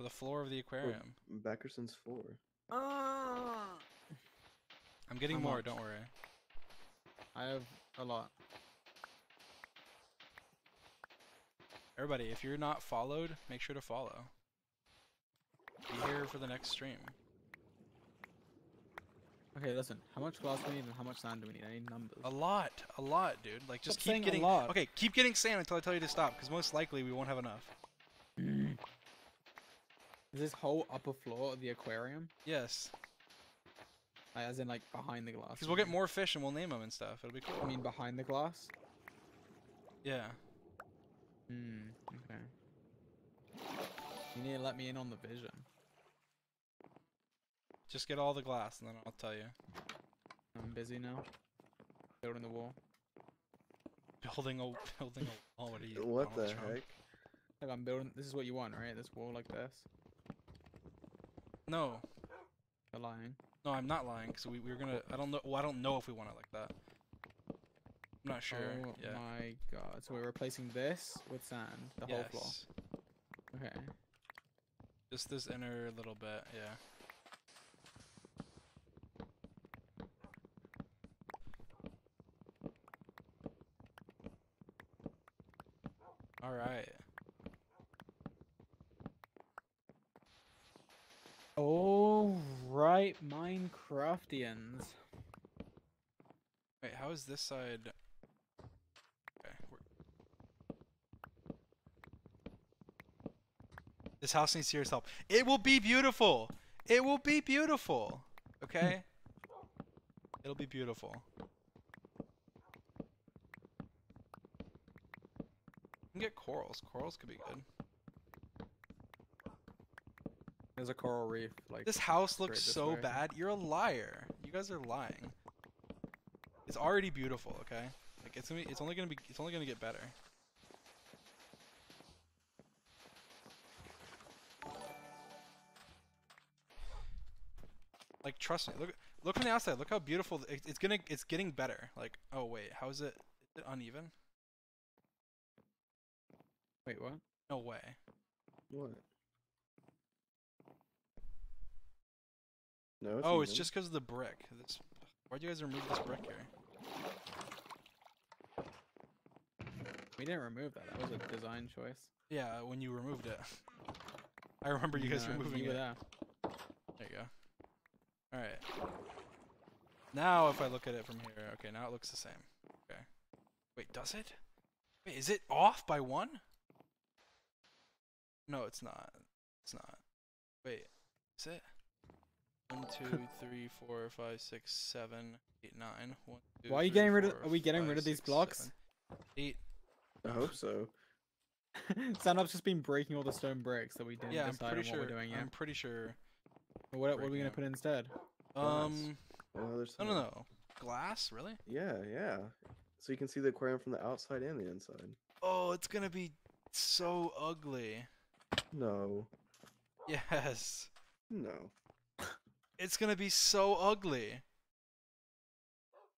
The floor of the aquarium. Beckerson's four. I'm getting how more. much? Don't worry. I have a lot. Everybody, if you're not followed, make sure to follow. Be here for the next stream. Okay, listen. How much glass do we need and how much sand do we need? I need numbers. A lot, a lot, dude. Like just Stop keep saying a getting. lot. Okay, keep getting sand until I tell you to stop, because most likely we won't have enough. Is this whole upper floor of the aquarium? Yes, Like, as in like behind the glass? because we'll get more fish and we'll name them and stuff. It'll be cool. I mean behind the glass? yeah. Hmm. Okay. You need to let me in on the vision. Just get all the glass and then I'll tell you. I'm busy now. Building the wall. Building a building a wall. What are you? What the Trump? heck? Like I'm building. This is what you want, right? This wall like this. No, You're lying. no, I'm not lying. Because we, we were gonna. I don't know. Well, I don't know if we want it like that. I'm not sure. Oh yeah. my god. So we're replacing this with sand. The whole floor. Yes. Okay. Just this inner little bit. Yeah. All right. All right, Minecraftians. Wait, how is this side? Okay. We're... This house needs serious help. It will be beautiful. It will be beautiful. Okay. It'll be beautiful. We can get corals. Corals could be good. There's a coral reef. Like This house looks this so way. bad. You're a liar. You guys are lying. It's already beautiful, okay? Like it's gonna be, it's only gonna be it's only gonna get better. Like trust me. Look look from the outside. Look how beautiful it, it's gonna it's getting better. Like oh wait, how is it? Is it uneven? Wait, what? No way. What? No. It's oh, it's just because of the brick. This, why'd you guys remove this brick here? We didn't remove that. That was a design choice. Yeah, when you removed it. I remember you guys No, removing it. were there. There you go. Alright. Now if I look at it from here, okay, now it looks the same. Okay. Wait, does it? Wait, is it off by one? No, it's not. It's not. Wait, is it? One, two, three, four, five, six, seven, eight, nine. One, two, Why are you three, getting rid of- four, are we getting five, rid of these six, blocks? seven, Eight. I hope so. Stand-up's just been breaking all the stone bricks that we didn't Yeah, I'm decide pretty on sure. what we're doing yet. I'm pretty sure. What, what are we gonna up. put instead? Um, Oh, there's no, some- no, no. Glass, really? Yeah, yeah. So you can see the aquarium from the outside and the inside. Oh, it's gonna be so ugly. No. Yes. No. It's gonna be so ugly.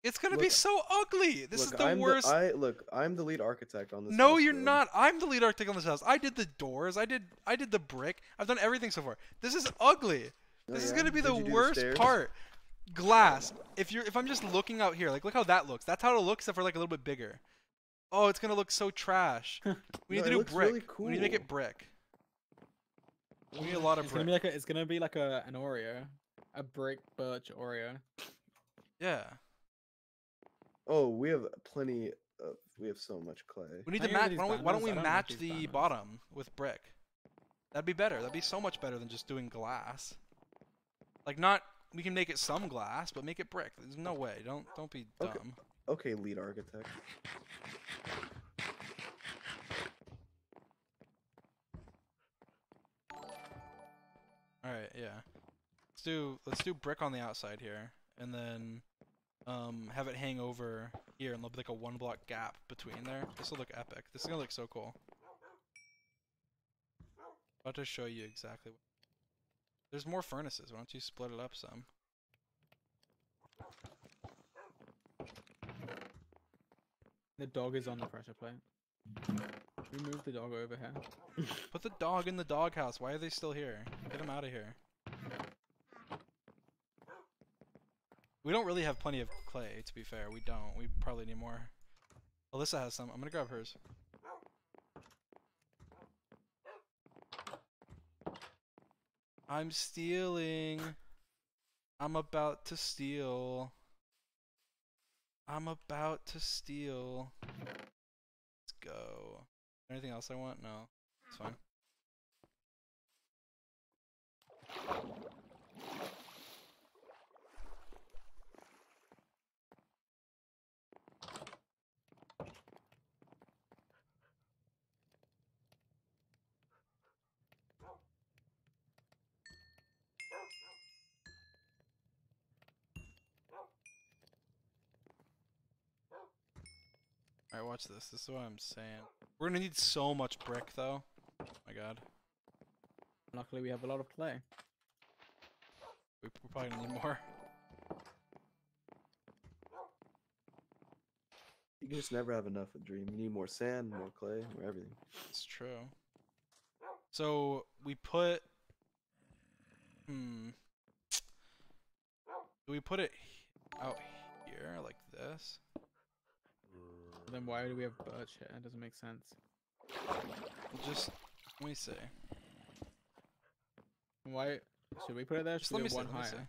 It's gonna be so ugly. This is the I'm worst. I look. I'm the lead architect on this. no, house you're build. not. I'm the lead architect on this house. I did the doors. I did. I did the brick. I've done everything so far. This is ugly. Oh, This is gonna be Did the worst stairs? part. Glass. If you're, if I'm just looking out here, like look how that looks. That's how it looks, except for like a little bit bigger. Oh, it's gonna look so trash. We need No, to it do brick. really We need to make it brick. We need a lot of It's brick. gonna be like a, it's gonna be like a an Oreo, a brick birch Oreo. yeah. Oh, we have plenty of. We have so much clay. We need How to match. Why don't we, why don't we don't match the banners. bottom with brick? That'd be better. That'd be so much better than just doing glass. Like not. We can make it some glass, but make it brick. There's no way. Don't don't be dumb. Okay. Okay, lead architect. All right. Yeah. Let's do let's do brick on the outside here, and then um have it hang over here, and there'll be like a one block gap between there. This will look epic. This is gonna look so cool. About to show you exactly. What... There's more furnaces. Why don't you split it up some? The dog is on the pressure plate. We moved the dog over here. Put the dog in the doghouse. Why are they still here? Get them out of here. We don't really have plenty of clay, to be fair. We don't. We probably need more. Alyssa has some. I'm gonna grab hers. I'm stealing. I'm about to steal. I'm about to steal. Let's go. Anything else I want? No. It's fine. Watch this. This is what I'm saying. We're gonna need so much brick, though. Oh my god. Luckily, we have a lot of clay. We, we're probably gonna need more. You can just never have enough with Dream. You need more sand, more clay, more everything. It's true. So, we put... Hmm. Do we put it out here, like this? Then why do we have birch here? It doesn't make sense. Just... Let me see. Why should we put it there? Just Should let we me go see. one Let me higher?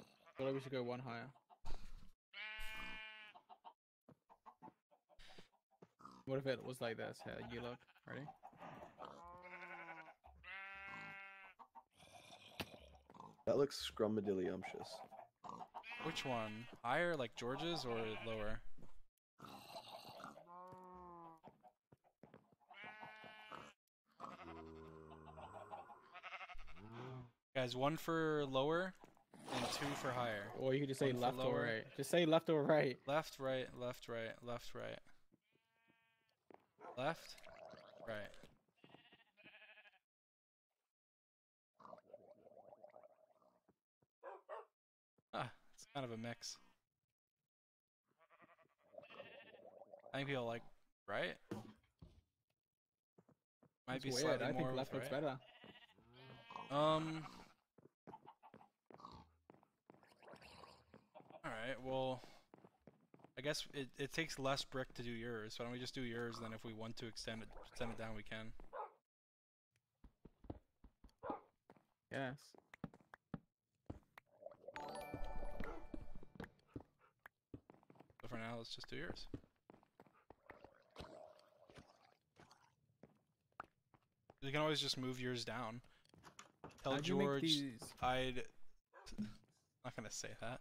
I feel like we should go one higher. What if it was like this? Here, you look. Ready? That looks scrumadilliumptious. Which one? Higher, like George's, or lower? Guys, one for lower and two for higher. Or you could just say One left or right. Just say left or right. Left, right, left, right, left, right. Left, right. Ah, it's kind of a mix. I think people like right. Might That's be weird. slightly I more think left looks right. better. Um. Alright, well. I guess it, it takes less brick to do yours. Why don't we just do yours, then if we want to extend it extend it down, we can. Yes. But for now, let's just do yours. You can always just move yours down. Tell How'd George these? I'd. Not gonna say that.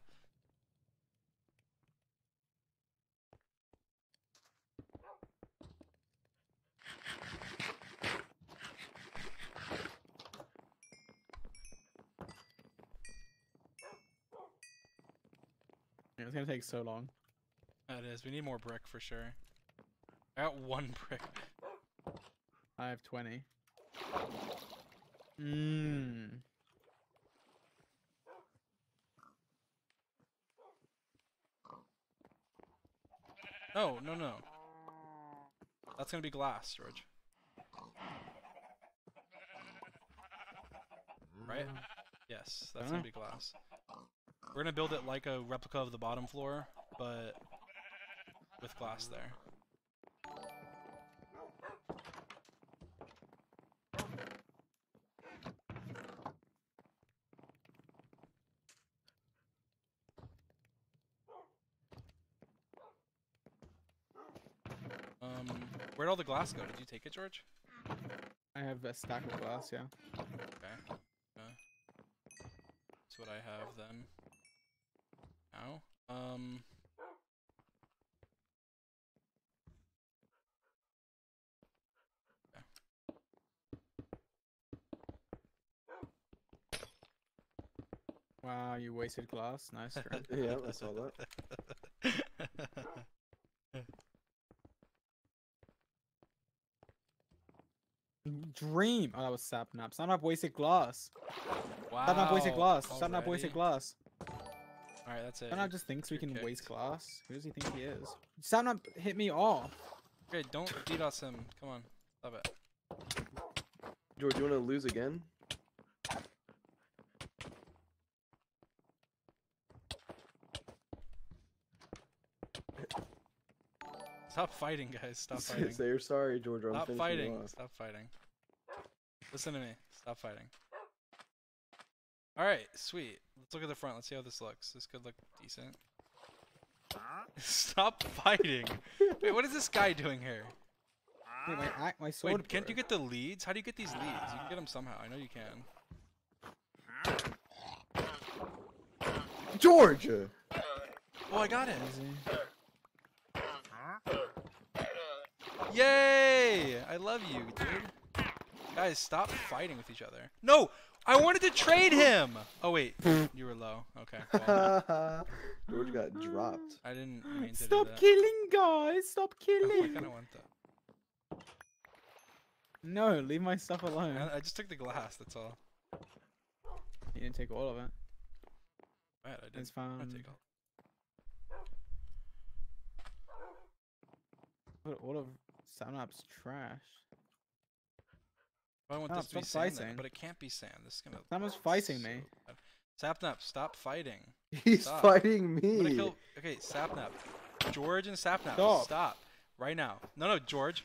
Yeah, It's gonna take so long. That is. We need more brick for sure. I got one brick. I have 20. Mmm. No, no, no. That's gonna be glass, George. Right? Mm. Yes, that's gonna be glass. We're gonna build it like a replica of the bottom floor, but with glass there. Um, where'd all the glass go? Did you take it, George? I have a stack of glass, yeah. Okay. Uh, that's what I have then. Now, um. Wow, you wasted glass. Nice try. Yeah, I saw that. Dream. Oh, that was Sapnap. Sapnap wasted glass. wow. Sapnap wasted glass. Sapnap wasted already? Glass. Alright, that's it. Sapnap just thinks we You're can waste kicked. glass. Who does he think he is? Sapnap hit me off. Okay, don't DDoS him. Come on. Stop it. George, you want to lose again? Stop fighting, guys. Stop fighting. Say you're sorry, George. I'm Stop finishing you fighting. off. Stop fighting. Listen to me. Stop fighting. Alright, sweet. Let's look at the front. Let's see how this looks. This could look decent. Stop fighting! Wait, what is this guy doing here? Wait, my, my sword. Wait, can't you get the leads? How do you get these leads? You can get them somehow. I know you can. George! Oh, I got it! Yay! I love you, dude. Guys, stop fighting with each other. No! I wanted to trade him! Oh, wait. You were low. Okay. Well, George got dropped. I didn't mean to Stop do that. killing, guys! Stop I killing! kind of want that. No, leave my stuff alone. I, I just took the glass, that's all. You didn't take all of it. Right, I did. It's I take all. But all of Sapnap's trash. I want Oh, this to be sand, fighting. but it can't be sand. This is gonna. Sapnap's fighting so me. bad. Sapnap, stop fighting. He's Stop. fighting me. kill. Okay, Sapnap. George and Sapnap. Stop. Stop. Right now. No, no, George.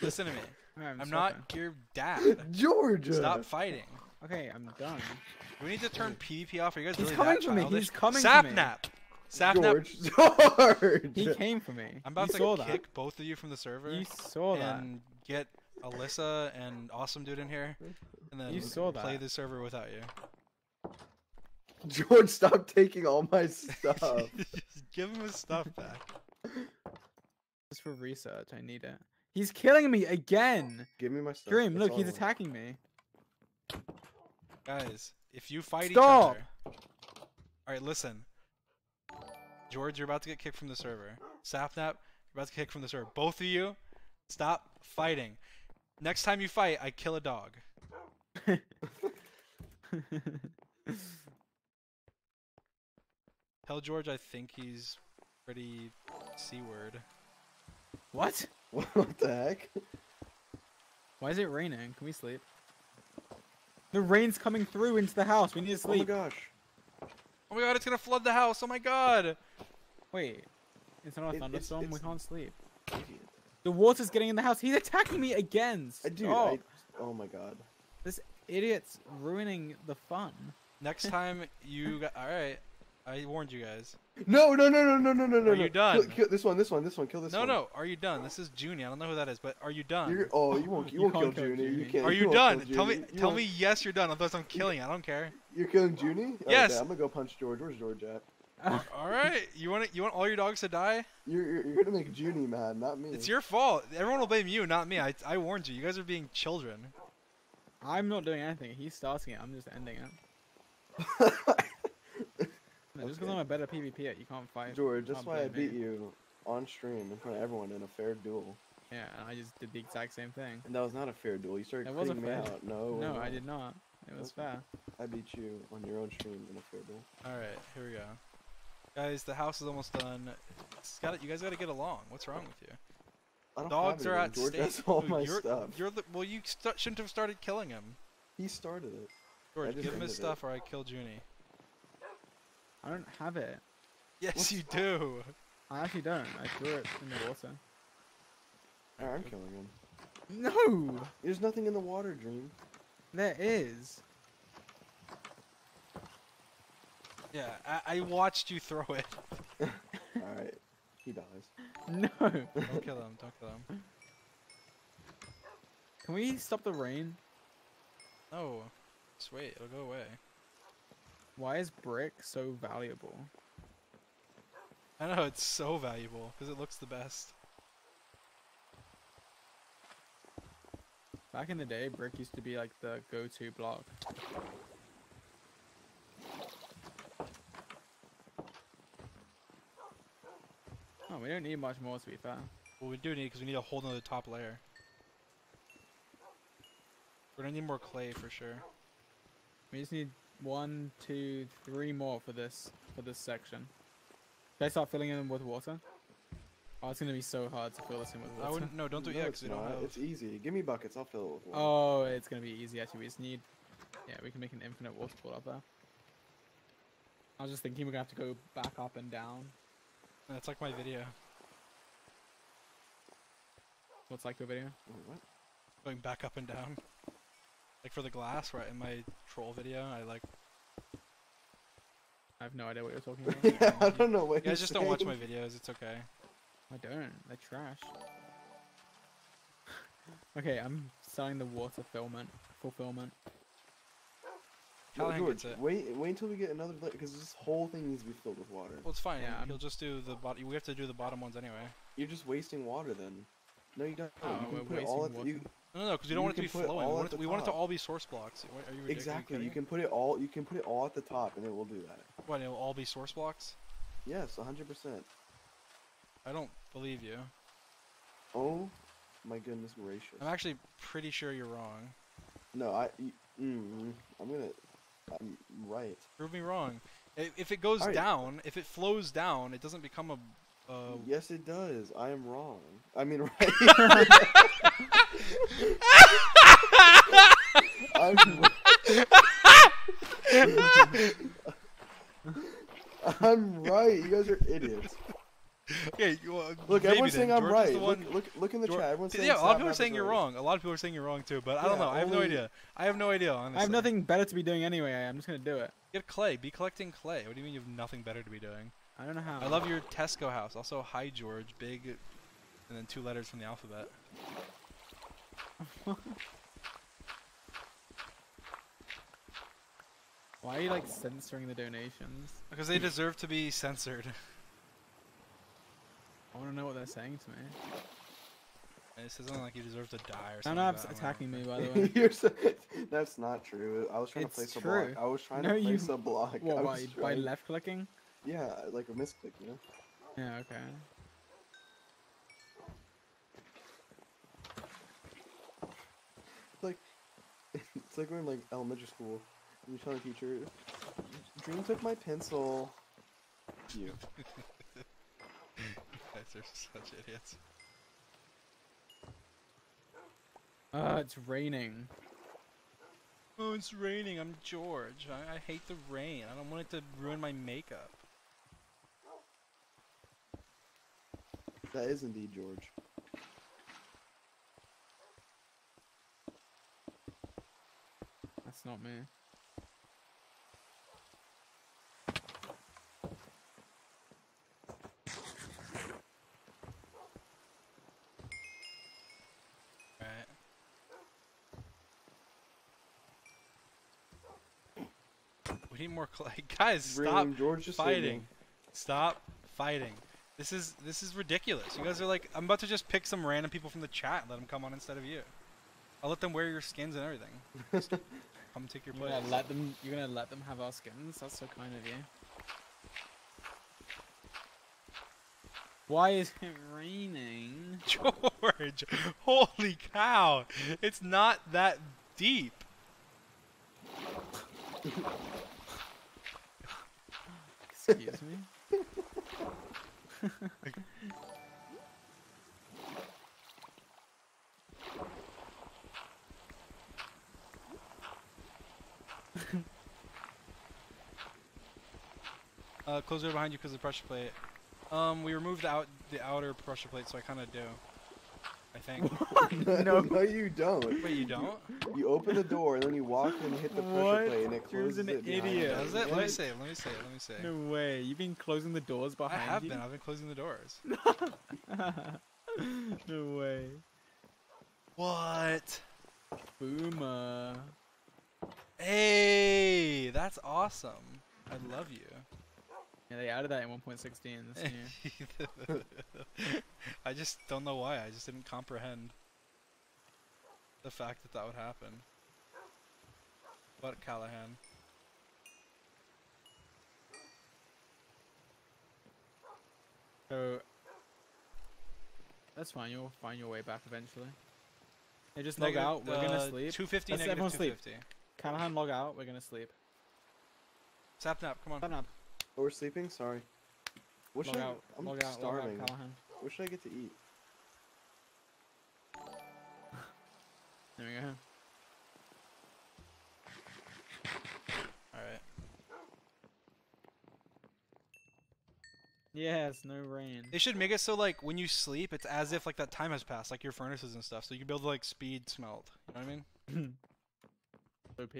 Listen to me. Alright, I'm stopping. not your dad. George! Stop fighting. Okay, I'm done. Do we need to turn PvP off? Are you guys He's really coming that for me, he's coming for me. Sapnap. Sapnap. George! George! He came for me. I'm about you to saw that. kick both of you from the server You saw that. and get Alyssa and AwesamDude in here, and then You saw play that. the server without you. George, stop taking all my stuff. Just give him his stuff back. Just for research, I need it. He's killing me again. Give me my stuff. Dream, look, he's attacking me. Guys, if you fight Stop. each other. Alright, listen. George, you're about to get kicked from the server. Sapnap, you're about to get kicked from the server. Both of you, stop fighting. Next time you fight, I kill a dog. Tell George I think he's pretty C word. what? What the heck? Why is it raining? Can we sleep? The rain's coming through into the house. We need to sleep. Oh my gosh. Oh my god, it's gonna flood the house! Oh my god! Wait, it's not a It- it's- thunderstorm. we can't sleep. Idiot. The water's getting in the house. He's attacking me again. Uh, I do. Stop. I, oh my god. This idiot's ruining the fun. Next time you got. Alright, I warned you guys. No, no, no, no, no, no, no, no. Are you done? Kill, kill this one, this one, this one. Kill this no, one. no, no. are you done? This is Junie. I don't know who that is, but are you done? You're, oh, you won't. You, You won't kill can't kill Junie. You can't. Are you won't done? Tell me, You tell won't- me yes, you're done. Otherwise, I'm killing you. I don't care. You're killing Junie? Yes. Okay, I'm gonna go punch George. Where's George at? All right, you want it? You want all your dogs to die? You're, you're, you're gonna make Junie mad, not me. It's your fault. Everyone will blame you, not me. I, I warned you. You guys are being children. I'm not doing anything. He's starting it. I'm just ending it. No, Just because Okay. I'm a better PvP at, you can't fight. George, that's why I beat me. you on stream in front of everyone in a fair duel. Yeah, and I just did the exact same thing. And that was not a fair duel. You started It creeping me out. No, no, no, I did not. It was Okay. fair. I beat you on your own stream in a fair duel. All right, here we go. Guys, the house is almost done. It's got you guys got to get along. What's wrong with you? I don't Dogs have are any. at George stake. has all Dude, my you're, stuff. You're the, well, you st- shouldn't have started killing him. He started it. George, give him his ended it. stuff or I kill Junie. I don't have it. Yes, What's- you do. I actually don't. I threw it in the water. Alright, I'm killing him. No! There's nothing in the water, Dream. There is. Yeah, I, I watched you throw it. Alright. He dies. No! Don't kill him. Don't kill him. Can we stop the rain? No. Just wait. It'll go away. Why is brick so valuable? I know it's so valuable because it looks the best. Back in the day, brick used to be like the go-to block. Oh, we don't need much more to be fair. Well, we do need because we need a whole nother top layer. We're gonna need more clay for sure. We just need one, two, three more for this for this section. Should I start filling in with water? Oh, it's gonna be so hard to fill this in with water. I water. wouldn't. No, don't do it no, yet it's don't not. have. It's easy. Give me buckets. I'll fill it with water. Oh, it's gonna be easy actually. We just need. Yeah, we can make an infinite waterfall up there. I was just thinking we're gonna have to go back up and down. That's like my video. What's like your video? Wait, what? Going back up and down. Like for the glass, right? In my troll video, I like. I have no idea what you're talking about. yeah, I don't know what You guys he's just don't watch my videos. It's okay. I don't. They're trash. okay, I'm selling the water fulfillment. Fulfillment. No, Callahan George, gets it. wait, wait until we get another because this whole thing needs to be filled with water. Well, it's fine. Yeah, He'll just do the bottom. We have to do the bottom ones anyway. You're just wasting water then. No, you don't. Oh, you we're can put it all at the, you, No, no, because we don't want it to be can put flowing. We want at it, we want it to all be source blocks. Are you ridiculous? exactly. You kidding? can put it all. You can put it all at the top, and it will do that. What? It'll all be source blocks? Yes, 100. percent I don't believe you. Oh, my goodness gracious. I'm actually pretty sure you're wrong. No, I. y- Mm, I'm gonna. I'm right. Prove me wrong. If it goes Alright. down, if it flows down, it doesn't become a. Uh, yes, it does. I am wrong. I mean, right. I'm, I'm right. You guys are idiots. okay, you, uh, Look, everyone's saying then. I'm right. the Look, one- look, look in the George- chat. Everyone's saying yeah, a lot of people are saying you're right. wrong. A lot of people are saying you're wrong too, but I don't Yeah, know. I have no idea. I have no idea, honestly. I have nothing better to be doing anyway. I'm just gonna do it. Get clay. Be collecting clay. What do you mean you have nothing better to be doing? I don't know how. I love your Tesco house. Also, hi George. Big, and then two letters from the alphabet. Why are you like censoring the donations? Because they deserve to be censored. I want to know what they're saying to me. And it says something like you deserve to die or something. Sapnap's. I don't attacking me, by the way. You're so, that's not true. I was trying It's to place a block. I was trying No, to you- place a block. I What, was by, by left clicking? Yeah, like a misclick, you know. Yeah, okay. It's like it's like we're in like elementary school. And you tell the teacher, "Dream took my pencil." You. Guys are such idiots. Uh, it's raining. Oh, it's raining. I'm George. I, I hate the rain. I don't want it to ruin my makeup. That is indeed George. That's not me. Right. We need more clay. Guys, stop George just saved me. fighting. Stop fighting. This is this is ridiculous. You guys are like, I'm about to just pick some random people from the chat and let them come on instead of you. I'll let them wear your skins and everything. Just come take your You're place. gonna let them. You're gonna let them have our skins. That's so kind of you. Why is it raining? George, holy cow! It's not that deep. Excuse me. Uh, close door behind you because the pressure plate. Um, we removed the out the outer pressure plate, so I kind of do. I think. no, no, you don't. Wait, you don't? You open the door and then you walk and hit the pressure What? plate and it Drew's closes an it idiot. Does it? Let me What? see. Let me see. Let me see. No way. You've been closing the doors behind. you. I have you. been. I've been closing the doors. no way. What? Boomer. Hey, that's awesome. I love you. Yeah, they added that in 1.16 this year. I just don't know why. I just didn't comprehend the fact that that would happen. But Callahan. So that's fine. You'll find your way back eventually. Hey, just Negative, log out. We're uh, gonna sleep. 250, Let's negative everyone sleep. 250. Callahan, log out. We're gonna sleep. Sapnap, come on. Up. Oh, we're sleeping? Sorry. What Log should I- out. I'm log starving. Log out, What should I get to eat? There we go. All right. Yes, no rain. They should make it so like when you sleep, it's as if like that time has passed, like your furnaces and stuff. So you can be able to like speed smelt. You know what I mean? OP.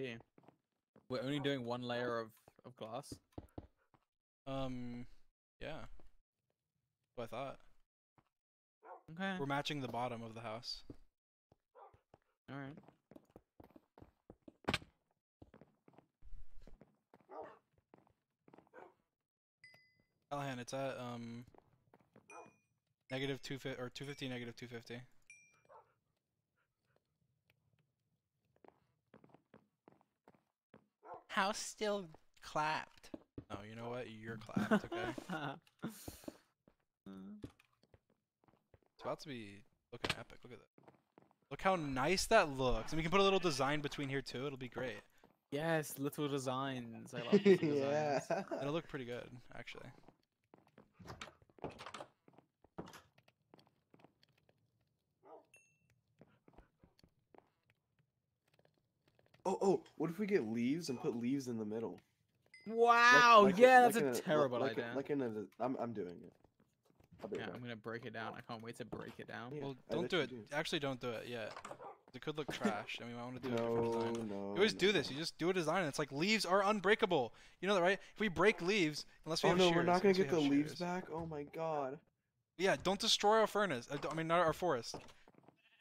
We're only doing one layer of, of glass. Um, yeah. What I thought. Okay. We're matching the bottom of the house. Alright. Callahan, it's at um negative negative two fifty or two fifty, negative two fifty. House still clapped. No, you know what? You're clapped. Okay. It's about to be looking epic. Look at that. Look how nice that looks. And we can put a little design between here too. It'll be great. yes, little designs. I love little yeah. designs. It'll look pretty good, actually. Oh, oh, what if we get leaves and put leaves in the middle? Like- Wow, like yeah, like that's in a like- terrible like idea. A, like in a, I'm, I'm doing it. I'll be yeah, right I'm gonna break it down. I can't wait to break it down. Yeah, Well, don't do it. do. Actually, don't do it yet. It could look trash, I mean, I want to do a No, different design. no. You always do no. this. You just do a design, and it's like leaves are unbreakable. You know that, right? If we break leaves, unless we Oh have no, shears, we're not gonna get the have leaves back. Oh my god. Yeah, don't destroy our furnace. Uh, I, d- I mean, not our forest.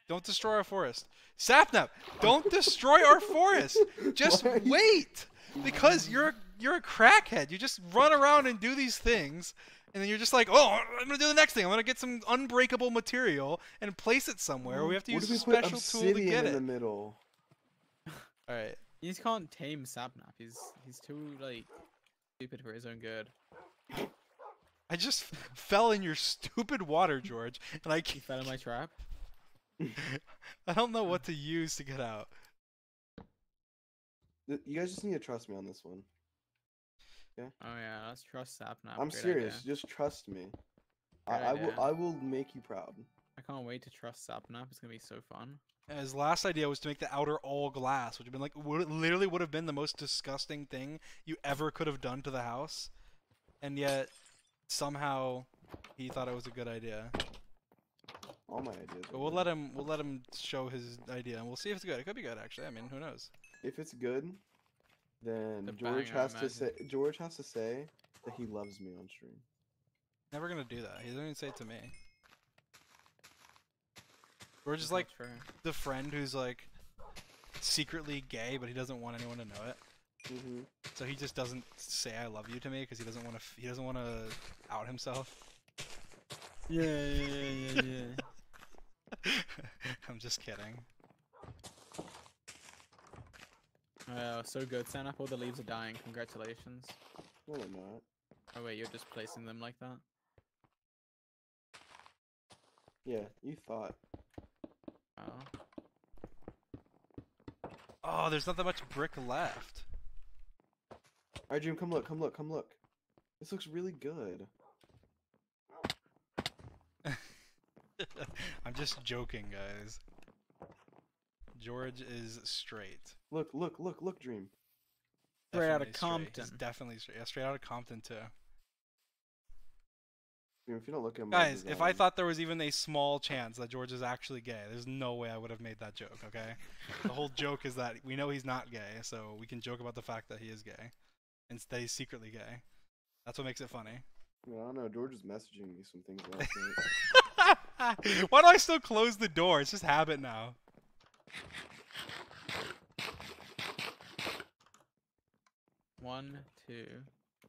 Don't destroy our forest. Sapnap, don't destroy our forest. Just Why wait, because you're you're a crackhead. You just run around and do these things, and then you're just like, oh, I'm gonna do the next thing. I'm gonna get some unbreakable material and place it somewhere. We have to what use a we put special tool to obsidian get in it. the middle? All right. You just can't tame Sapnap. He's he's too like stupid for his own good. I just fell in your stupid water, George, and I He can't, fell in my trap. I don't know what to use to get out. You guys just need to trust me on this one. Oh yeah, let's trust Sapnap. I'm Great serious. idea. Just trust me. I, I will. I will make you proud. I can't wait to trust Sapnap. It's gonna be so fun. His last idea was to make the outer all glass, which would have been like would, literally would have been the most disgusting thing you ever could have done to the house, and yet somehow he thought it was a good idea. All my ideas. But we'll good. let him we'll let him show his idea, and we'll see if it's good. It could be good, actually. I mean, who knows? If it's good, then a George has to say. George has to say that he loves me on stream. Never gonna do that. He doesn't even say it to me. George is That's like true. the friend who's like secretly gay, but he doesn't want anyone to know it. Mm-hmm. So he just doesn't say "I love you" to me because he doesn't want to. He doesn't want to out himself. Yeah, yeah, yeah, yeah, yeah. I'm just kidding. Oh, so good. Sapnap, all the leaves are dying. Congratulations. No, they're not. Oh wait, you're just placing them like that. Yeah, you thought. Oh. Oh, there's not that much brick left. Alright, Dream, come look, come look, come look. This looks really good. I'm just joking, guys. George is straight. Look, look, look, look, Dream. Straight out of Definitely straight. He's Compton. definitely straight. Yeah, straight out of Compton too. Dream, if you don't look at my Guys, if I thought there was even a small chance that George is actually gay, there's no way I would have made that joke. Okay. the whole joke is that we know he's not gay, so we can joke about the fact that he is gay, and that he's secretly gay. That's what makes it funny. I don't know. George was messaging me some things last night. Why do I still close the door? It's just habit now. One, two,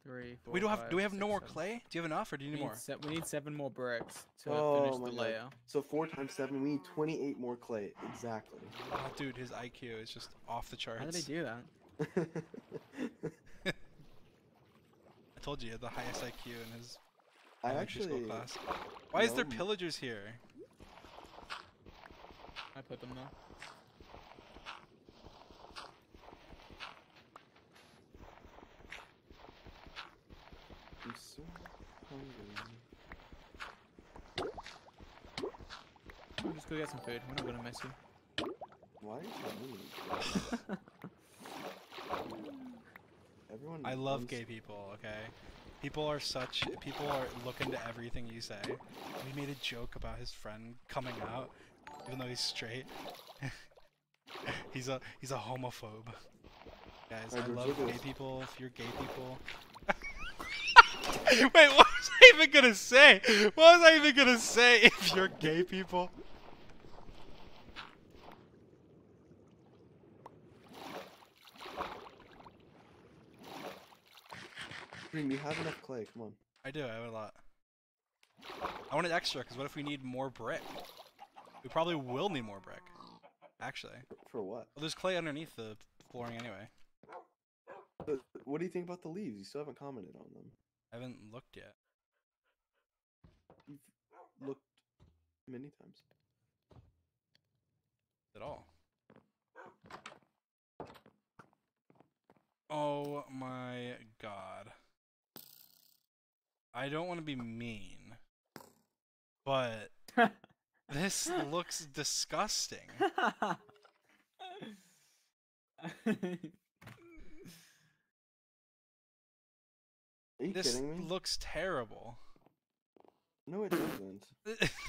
three, four. we don't have. five, Do we have six, no more seven. clay? Do you have enough, or do you We need need, more? se- we need seven more bricks to Oh finish my the God. layer. so four times seven, we need twenty-eight more clay. Exactly. Oh, dude, his IQ is just off the charts. How did they do that? I told you, he had the highest IQ in his I actually. school class. Why is there pillagers here? I put them there. I'm so hungry. We'll just go get some food. We're not gonna miss you. Why are you mean? Everyone. I love gay people, okay? People are such people are looking to everything you say. We made a joke about his friend coming out, even though he's straight. he's a he's a homophobe. Guys, Alright, I love gay people. If you're gay people. Wait, what was I even gonna say? What was I even gonna say if you're gay people? Dream, you have enough clay. Come on. I do, I have a lot. I wanted extra, because what if we need more brick? We probably will need more brick. Actually. For, for what? Well, there's clay underneath the flooring anyway. But what do you think about the leaves? You still haven't commented on them. I haven't looked yet. You've looked many times. At all. Oh my god. I don't want to be mean, but this looks disgusting. Are you This kidding me? looks terrible. no, it doesn't.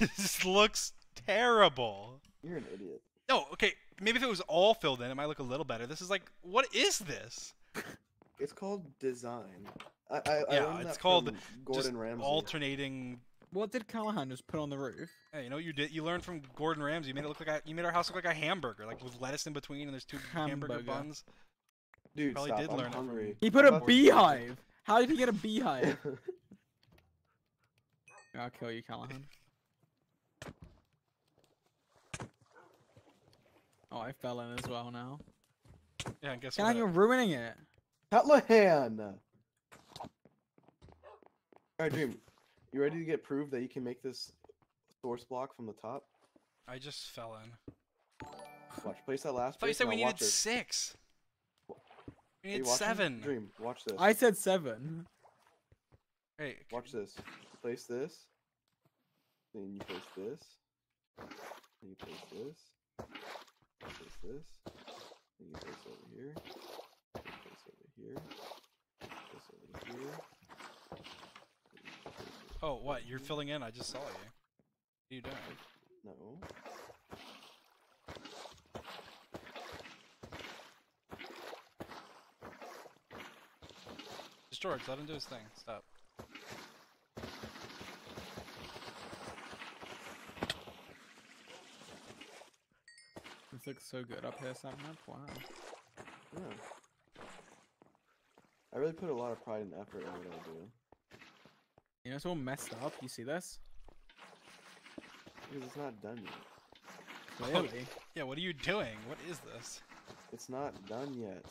this looks terrible. You're an idiot. No, okay, maybe if it was all filled in, it might look a little better. This is like, what is this? It's called design. I, I, I Yeah, learned it's called Gordon Just Ramsay. alternating. what did Callahan just put on the roof? Hey, you know what you did? You learned from Gordon Ramsay. You made it look like a, you made our house look like a hamburger, like with lettuce in between, and there's two hamburger Hamburger. buns. Dude, probably stop. did I'm learn it from- hungry. He put a Fuck. beehive. How did he get a beehive? I'll kill you, Callahan. Oh, I fell in as well now. Yeah, I guess Callahan, you're ruining it. Callahan! Alright, Dream. You ready to get proof that you can make this source block from the top? I just fell in. Watch. Place that last I thought you said we needed watch it. six. We Are you need watching? seven. Dream, watch this. I said seven. Hey, Watch this. Place this. Then you place this. Then you place this. Place this. Then you place over here. Then you place over here. Place over here. Then you place it Oh, what? You're filling in? I just saw you. What are you doing? No. George, let him do his thing. Stop. This looks so good up here, Sam. Wow. Yeah. I really put a lot of pride and effort in what I do. You know, it's all messed up. You see this? Because it's not done yet. Clearly. Yeah, what are you doing? What is this? It's not done yet.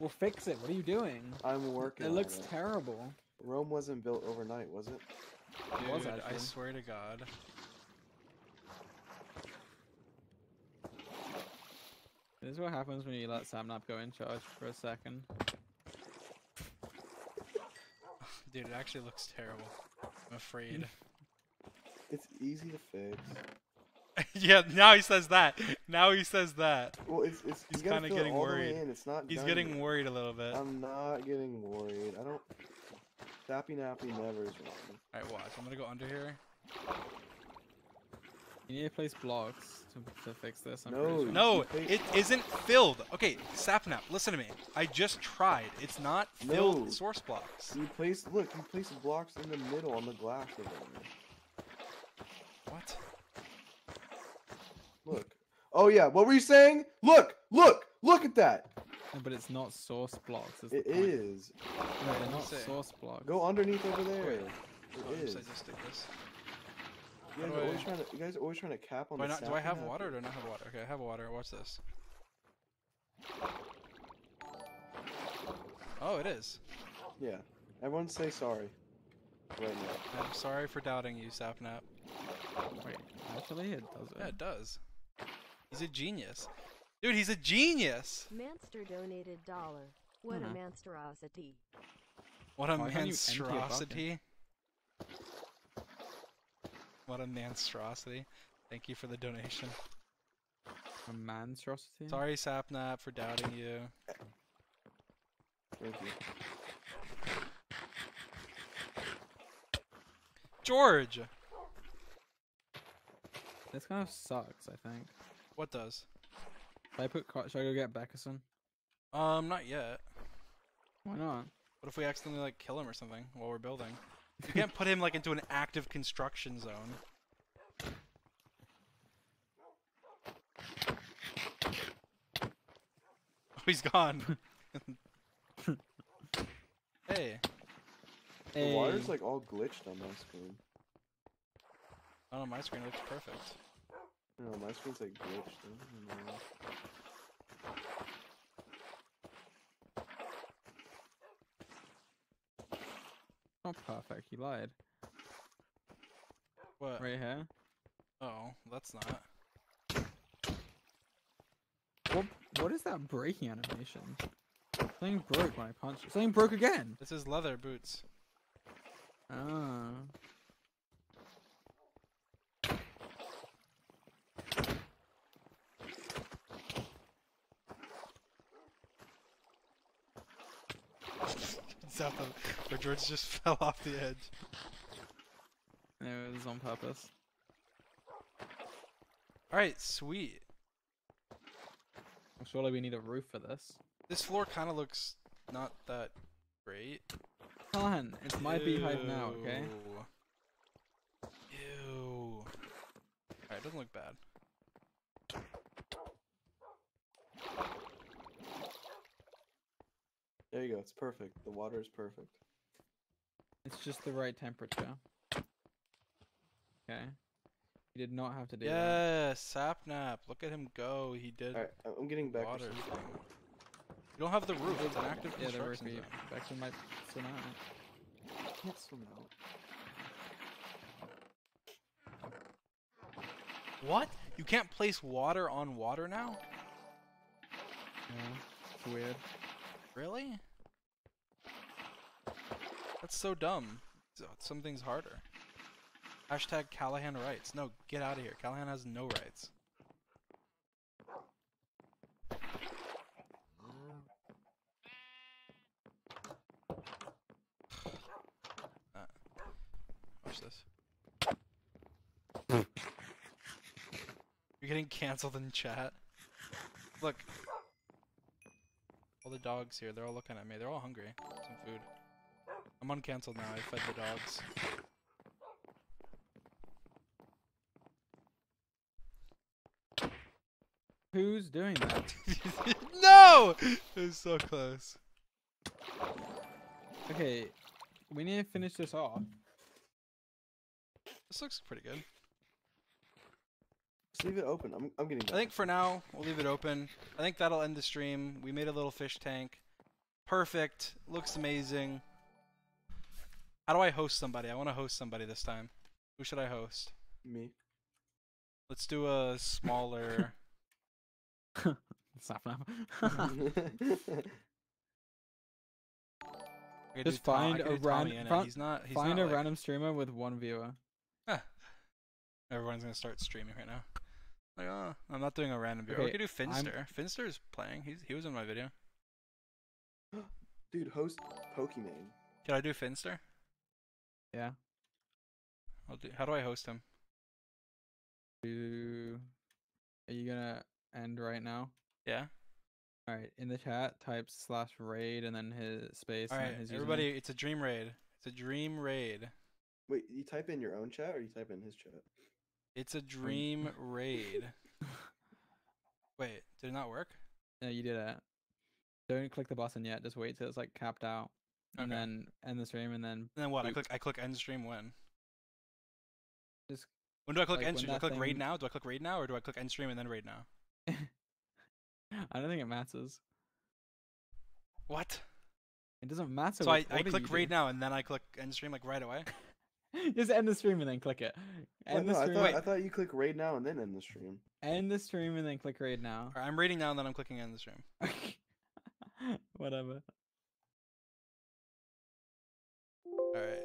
We'll fix it. What are you doing? I'm working It on looks it. terrible. Rome wasn't built overnight, was it? It was Dude, I swear to God. This is what happens when you let Samnap go in charge for a second. Dude, it actually looks terrible. I'm afraid. It's easy to fix. yeah, now he says that. Now he says that. Well, it's it's He's kinda getting all the way worried. It's not. He's getting yet. worried a little bit. I'm not getting worried. I don't. Sappy nappy never is wrong. Alright, watch. I'm gonna go under here. You need to place blocks to, to fix this. I'm No, sure. No, You pay- it isn't filled. Okay, Sapnap, listen to me. I just tried. It's not filled No. with source blocks. You place look. You place blocks in the middle on the glass over there. What? Look. Oh yeah. What were you saying? Look. Look. Look at that. No, but it's not source blocks. It is. It the point. is. No, they're not Say. source blocks. Go underneath over there. Wait. It Oh, is. I just stick this. You guys How are always trying to. You guys are always trying to cap on Do I, the. not, do I have water or do I not have water? Okay, I have water. Watch this. Oh, it is. Yeah. Everyone say sorry. Right now. I'm sorry for doubting you, Sapnap. Wait, actually, it does Yeah, it. it does. He's a genius. Dude, he's a genius! Manster donated dollar. What Mhm. a monstrosity. What a Why can't you empty a monstrosity. What a monstrosity. Thank you for the donation. A monstrosity. Sorry, Sapnap, for doubting you. Thank you. George! This kind of sucks. I think. What does? Should I put? co- Should I go get Beckerson? Um, not yet. Why not? What if we accidentally like kill him or something while we're building? You can't put him like into an active construction zone. Oh, he's gone. hey, The water's like all glitched on my screen. oh, my screen it looks perfect. I my screen's like glitched. I don't know. not perfect. He lied. What? Right here. Oh, that's not. What? What is that breaking animation? Something broke when I punched it. Something broke again. This is leather boots. Ah. Zap him. Or George just fell off the edge. It was on purpose. Alright, sweet. Surely we need a roof for this. This floor kind of looks not that great. Callahan, it's my beehive now, okay? Ew. Ew. Alright, doesn't look bad. There you go. It's perfect. The water is perfect. It's just the right temperature. Okay. You did not have to do that. Yeah, Sapnap. Look at him go. He did All right, I'm getting back. water thing. You don't have the roof. It's an active Yeah, the roof. construction zone. Beckson might swim out. I can't swim out. What? You can't place water on water now? Yeah, it's weird. Really? That's so dumb. Something's harder. Hashtag Callahan rights. No, get out of here. Callahan has no rights. Uh, watch this. You're getting canceled in chat. Look. All the dogs here, they're all looking at me. They're all hungry. Some food. I'm uncancelled now. I fed the dogs. Who's doing that? no! It was so close. Okay, we need to finish this off. This looks pretty good. Just leave it open. I'm, I'm getting back. I think for now, we'll leave it open. I think that'll end the stream. We made a little fish tank. Perfect. Looks amazing. How do I host somebody? I want to host somebody this time. Who should I host? me. Let's do a smaller. Stop now. I could Just do Tom- find a do Tommy ran- in it. found- He's not. He's Find not a like- random streamer with one viewer. Everyone's gonna start streaming right now. Like, oh, I'm not doing a random viewer. we could do I'm- Finster. Finster's playing. He's he was in my video. Dude, host Pokemon. Can I do Finster? Yeah. I'll do. How do I host him? Do are you gonna end right now? Yeah. All right. In the chat, type slash raid and then his space. All and his everybody. username. It's a dream raid. It's a dream raid. Wait, you type in your own chat or you type in his chat? It's a dream raid. Wait, did it not work? No, you did it. Don't click the button yet. Just wait till it's like capped out, and Okay. then end the stream, and then And then what? I click. I click end stream when. Just, When do I click like, end when stream? Do I that click raid thing- now? Do I click raid now, or do I click end stream and then raid now? I don't think it matters. What? It doesn't matter. So I, which I order click you raid do. now and then I click end stream like right away. Just end the stream and then click it. What? End No, the I stream. thought I thought you click raid now and then end the stream. End the stream and then click raid now. Alright, I'm raiding now and then I'm clicking end the stream. Whatever. Alright.